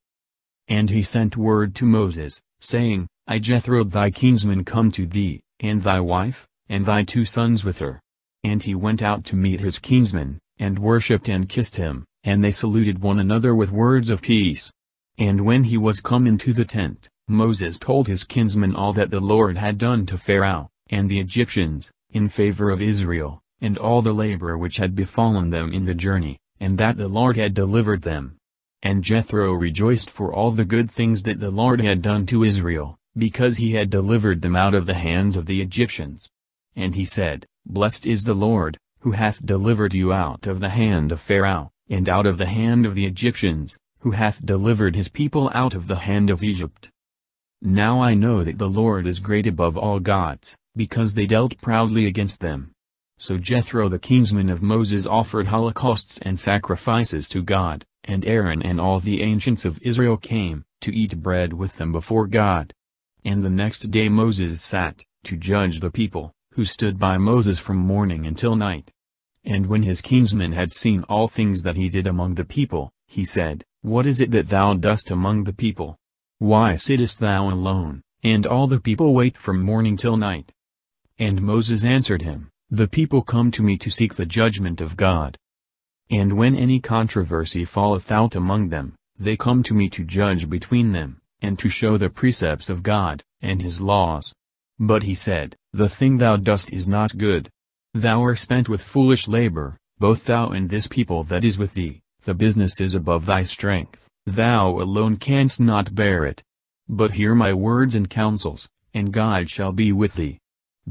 And he sent word to Moses, saying, I Jethro thy kinsman come to thee, and thy wife, and thy two sons with her. And he went out to meet his kinsman, and worshipped and kissed him, and they saluted one another with words of peace. And when he was come into the tent, Moses told his kinsmen all that the Lord had done to Pharaoh, and the Egyptians, in favor of Israel, and all the labor which had befallen them in the journey, and that the Lord had delivered them. And Jethro rejoiced for all the good things that the Lord had done to Israel, because he had delivered them out of the hands of the Egyptians. And he said, Blessed is the Lord, who hath delivered you out of the hand of Pharaoh, and out of the hand of the Egyptians, who hath delivered his people out of the hand of Egypt. Now I know that the Lord is great above all gods, because they dealt proudly against them. So Jethro the kinsman of Moses offered holocausts and sacrifices to God, and Aaron and all the ancients of Israel came, to eat bread with them before God. And the next day Moses sat, to judge the people, who stood by Moses from morning until night. And when his kinsman had seen all things that he did among the people, he said, What is it that thou dost among the people? Why sittest thou alone, and all the people wait from morning till night? And Moses answered him, The people come to me to seek the judgment of God. And when any controversy falleth out among them, they come to me to judge between them, and to show the precepts of God, and his laws. But he said, The thing thou dost is not good. Thou art spent with foolish labor, both thou and this people that is with thee, the business is above thy strength, thou alone canst not bear it. But hear my words and counsels, and God shall be with thee.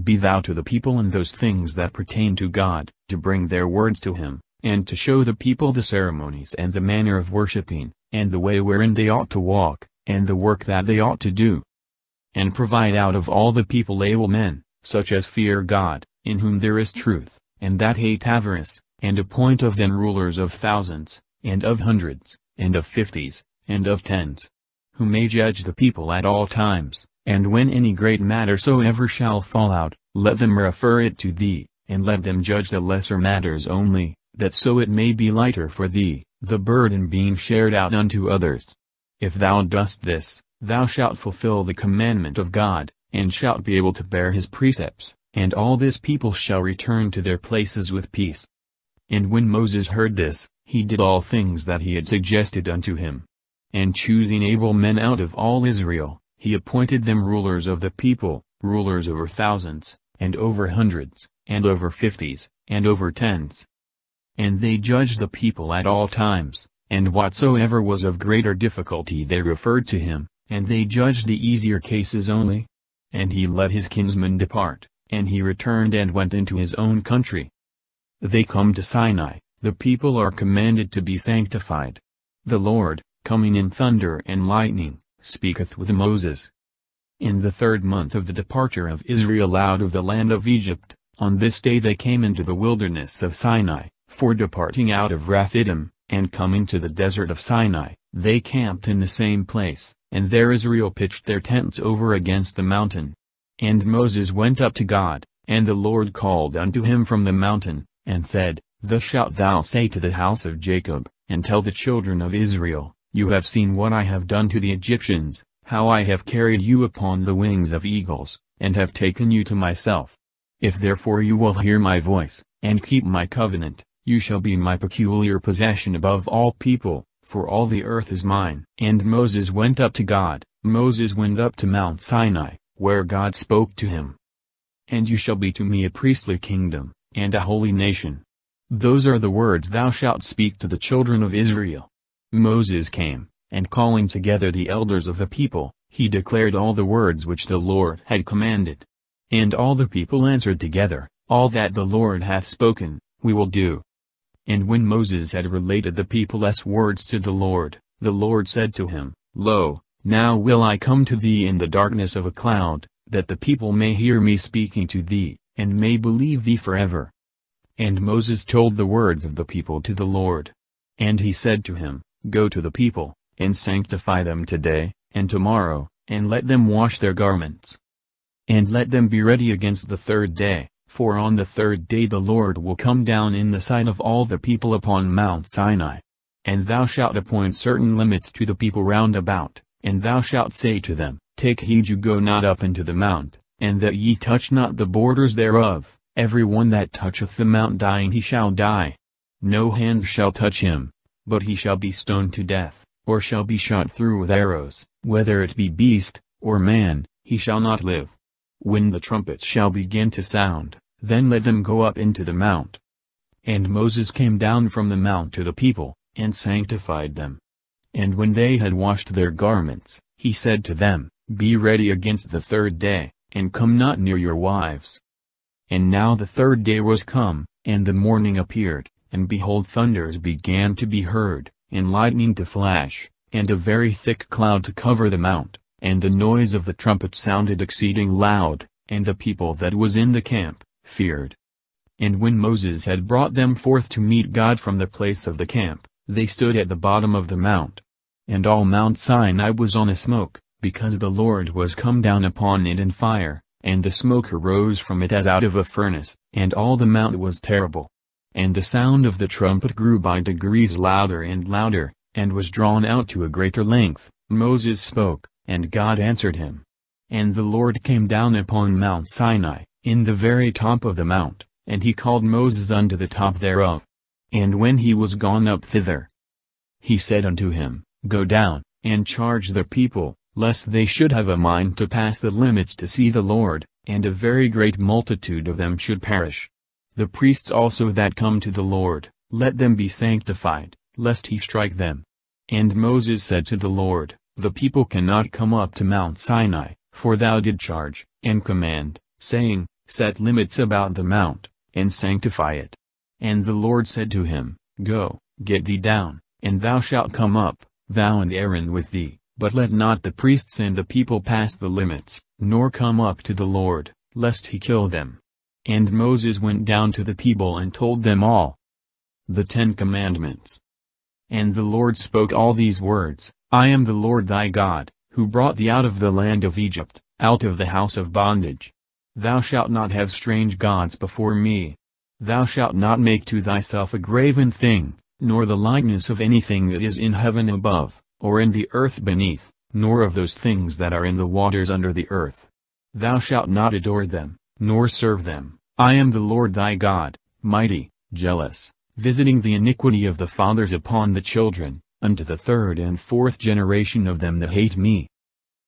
Be thou to the people in those things that pertain to God, to bring their words to him, and to show the people the ceremonies and the manner of worshipping, and the way wherein they ought to walk, and the work that they ought to do. And provide out of all the people able men, such as fear God, in whom there is truth, and that hate avarice, and appoint of them rulers of thousands, and of hundreds, and of fifties, and of tens, who may judge the people at all times, and when any great matter soever shall fall out, let them refer it to thee, and let them judge the lesser matters only, that so it may be lighter for thee, the burden being shared out unto others. If thou dost this, thou shalt fulfill the commandment of God, and shalt be able to bear his precepts, and all this people shall return to their places with peace. And when Moses heard this, he did all things that he had suggested unto him. And choosing able men out of all Israel, he appointed them rulers of the people, rulers over thousands, and over hundreds, and over fifties, and over tens. And they judged the people at all times, and whatsoever was of greater difficulty they referred to him, and they judged the easier cases only. And he let his kinsmen depart, and he returned and went into his own country. They come to Sinai, the people are commanded to be sanctified. The Lord, coming in thunder and lightning, speaketh with Moses. In the third month of the departure of Israel out of the land of Egypt, on this day they came into the wilderness of Sinai, for departing out of Rephidim, and coming to the desert of Sinai, they camped in the same place, and there Israel pitched their tents over against the mountain. And Moses went up to God, and the Lord called unto him from the mountain, and said, Thus shalt thou say to the house of Jacob, and tell the children of Israel, you have seen what I have done to the Egyptians, how I have carried you upon the wings of eagles, and have taken you to myself. If therefore you will hear my voice, and keep my covenant, you shall be my peculiar possession above all people, for all the earth is mine. And Moses went up to God, Moses went up to Mount Sinai, where God spoke to him. And you shall be to me a priestly kingdom, and a holy nation. Those are the words thou shalt speak to the children of Israel. Moses came, and calling together the elders of the people, he declared all the words which the Lord had commanded. And all the people answered together, All that the Lord hath spoken, we will do. And when Moses had related the people's words to the Lord, the Lord said to him, Lo, now will I come to thee in the darkness of a cloud, that the people may hear me speaking to thee, and may believe thee forever. And Moses told the words of the people to the Lord. And he said to him, Go to the people, and sanctify them today, and tomorrow, and let them wash their garments. And let them be ready against the third day, for on the third day the Lord will come down in the sight of all the people upon Mount Sinai. And thou shalt appoint certain limits to the people round about, and thou shalt say to them, Take heed you go not up into the mount, and that ye touch not the borders thereof, every one that toucheth the mount dying he shall die. No hands shall touch him, but he shall be stoned to death, or shall be shot through with arrows, whether it be beast, or man, he shall not live. When the trumpet shall begin to sound, then let them go up into the mount. And Moses came down from the mount to the people, and sanctified them. And when they had washed their garments, he said to them, Be ready against the third day, and come not near your wives. And now the third day was come, and the morning appeared, and behold thunders began to be heard, and lightning to flash, and a very thick cloud to cover the mount, and the noise of the trumpet sounded exceeding loud, and the people that was in the camp, feared. And when Moses had brought them forth to meet God from the place of the camp, they stood at the bottom of the mount. And all Mount Sinai was on a smoke, because the Lord was come down upon it in fire, and the smoke arose from it as out of a furnace, and all the mount was terrible. And the sound of the trumpet grew by degrees louder and louder, and was drawn out to a greater length. Moses spoke, and God answered him. And the Lord came down upon Mount Sinai, in the very top of the mount, and he called Moses unto the top thereof. And when he was gone up thither, he said unto him, Go down, and charge the people, lest they should have a mind to pass the limits to see the Lord, and a very great multitude of them should perish. The priests also that come to the Lord, let them be sanctified, lest he strike them. And Moses said to the Lord, The people cannot come up to Mount Sinai, for thou did charge, and command, saying, Set limits about the mount, and sanctify it. And the Lord said to him, Go, get thee down, and thou shalt come up, thou and Aaron with thee. But let not the priests and the people pass the limits, nor come up to the Lord, lest he kill them. And Moses went down to the people and told them all. The Ten Commandments. And the Lord spoke all these words, I am the Lord thy God, who brought thee out of the land of Egypt, out of the house of bondage. Thou shalt not have strange gods before me. Thou shalt not make to thyself a graven thing, nor the likeness of anything that is in heaven above, or in the earth beneath, nor of those things that are in the waters under the earth. Thou shalt not adore them, nor serve them. I am the Lord thy God, mighty, jealous, visiting the iniquity of the fathers upon the children, unto the third and fourth generation of them that hate me.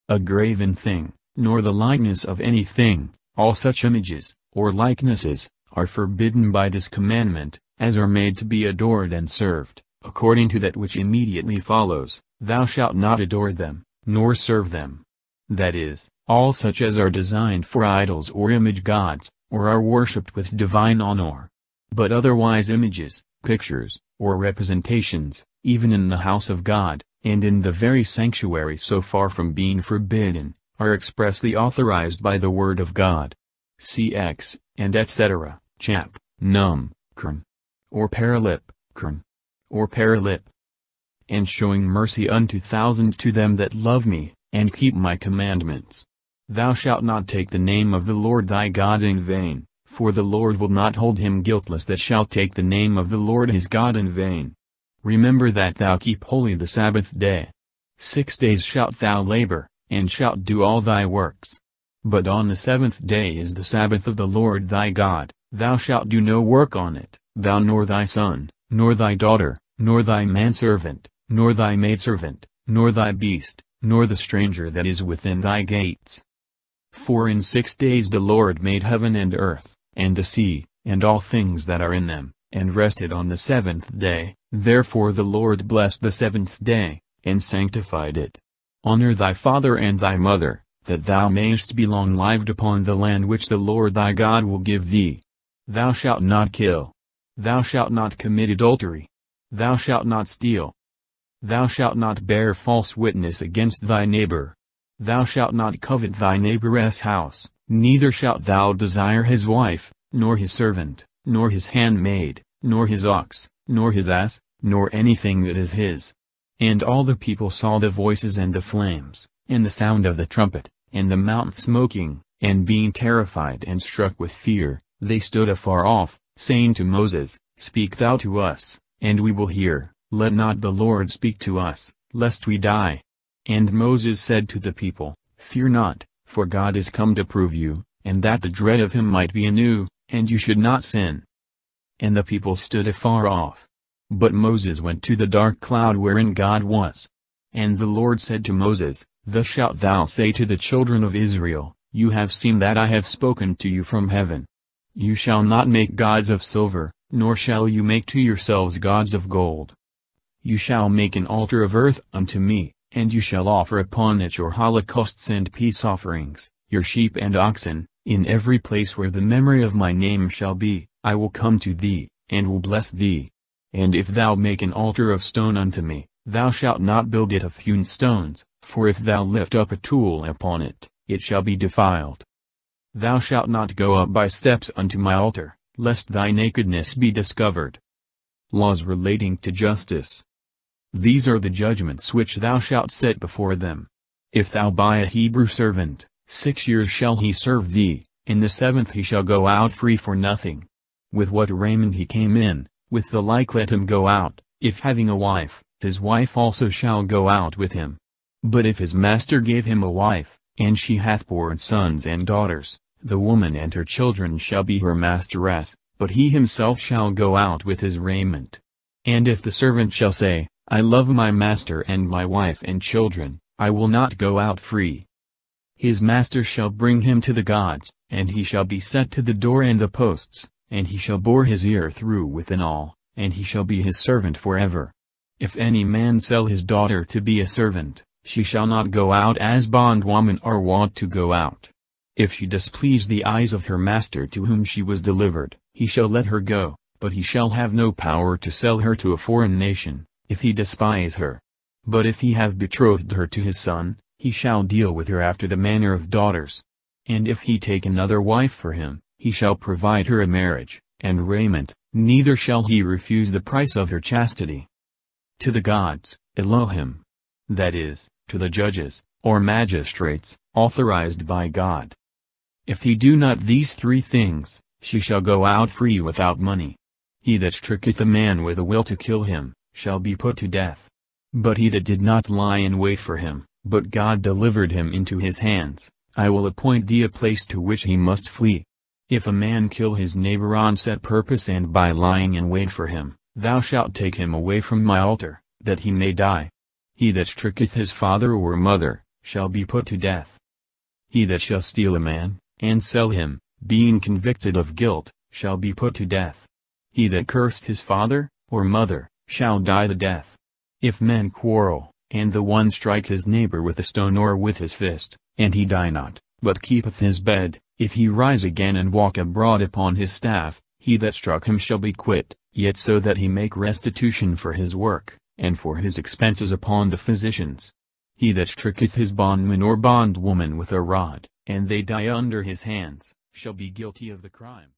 A graven thing, nor the likeness of anything, all such images, or likenesses, are forbidden by this commandment, as are made to be adored and served, according to that which immediately follows. Thou shalt not adore them, nor serve them. That is, all such as are designed for idols or image gods, or are worshipped with divine honor. But otherwise images, pictures, or representations, even in the house of God, and in the very sanctuary so far from being forbidden, are expressly authorized by the word of God. Cx, and etc., chap, num, kern. Or paralip, kern. Or paralip, and showing mercy unto thousands to them that love me, and keep my commandments. Thou shalt not take the name of the Lord thy God in vain, for the Lord will not hold him guiltless that shall take the name of the Lord his God in vain. Remember that thou keep holy the Sabbath day. Six days shalt thou labor, and shalt do all thy works. But on the seventh day is the Sabbath of the Lord thy God, thou shalt do no work on it, thou nor thy son, nor thy daughter, nor thy manservant, nor thy maidservant, nor thy beast, nor the stranger that is within thy gates. For in six days the Lord made heaven and earth, and the sea, and all things that are in them, and rested on the seventh day, therefore the Lord blessed the seventh day, and sanctified it. Honor thy father and thy mother, that thou mayest be long lived upon the land which the Lord thy God will give thee. Thou shalt not kill. Thou shalt not commit adultery. Thou shalt not steal. Thou shalt not bear false witness against thy neighbor. Thou shalt not covet thy neighbor's house, neither shalt thou desire his wife, nor his servant, nor his handmaid, nor his ox, nor his ass, nor anything that is his. And all the people saw the voices and the flames, and the sound of the trumpet, and the mount smoking, and being terrified and struck with fear, they stood afar off, saying to Moses, Speak thou to us, and we will hear, let not the Lord speak to us, lest we die. And Moses said to the people, Fear not, for God is come to prove you, and that the dread of him might be anew, and you should not sin. And the people stood afar off. But Moses went to the dark cloud wherein God was. And the Lord said to Moses, Thus shalt thou say to the children of Israel, You have seen that I have spoken to you from heaven. You shall not make gods of silver, nor shall you make to yourselves gods of gold. You shall make an altar of earth unto me, and you shall offer upon it your holocausts and peace offerings, your sheep and oxen, in every place where the memory of my name shall be, I will come to thee, and will bless thee. And if thou make an altar of stone unto me, thou shalt not build it of hewn stones, for if thou lift up a tool upon it, it shall be defiled. Thou shalt not go up by steps unto my altar, lest thy nakedness be discovered. Laws relating to justice. These are the judgments which thou shalt set before them. If thou buy a Hebrew servant, six years shall he serve thee, in the seventh he shall go out free for nothing. With what raiment he came in, with the like let him go out, if having a wife, his wife also shall go out with him. But if his master gave him a wife, and she hath borne sons and daughters, the woman and her children shall be her masteress, but he himself shall go out with his raiment. And if the servant shall say, I love my master and my wife and children, I will not go out free. His master shall bring him to the gods, and he shall be set to the door and the posts, and he shall bore his ear through with an awl, and he shall be his servant forever. If any man sell his daughter to be a servant, she shall not go out as bondwoman are wont to go out. If she displease the eyes of her master to whom she was delivered, he shall let her go, but he shall have no power to sell her to a foreign nation, if he despise her. But if he have betrothed her to his son, he shall deal with her after the manner of daughters. And if he take another wife for him, he shall provide her a marriage, and raiment, neither shall he refuse the price of her chastity. To the gods, Elohim. That is, to the judges, or magistrates, authorized by God. If he do not these three things, she shall go out free without money. He that tricketh a man with a will to kill him, shall be put to death. But he that did not lie in wait for him, but God delivered him into his hands, I will appoint thee a place to which he must flee. If a man kill his neighbor on set purpose and by lying in wait for him, thou shalt take him away from my altar, that he may die. He that tricketh his father or mother, shall be put to death. He that shall steal a man, and sell him, being convicted of guilt, shall be put to death. He that cursed his father, or mother, shall die the death. If men quarrel, and the one strike his neighbor with a stone or with his fist, and he die not, but keepeth his bed, if he rise again and walk abroad upon his staff, he that struck him shall be quit, yet so that he make restitution for his work and for his expenses upon the physicians. He that tricketh his bondman or bondwoman with a rod, and they die under his hands, shall be guilty of the crime.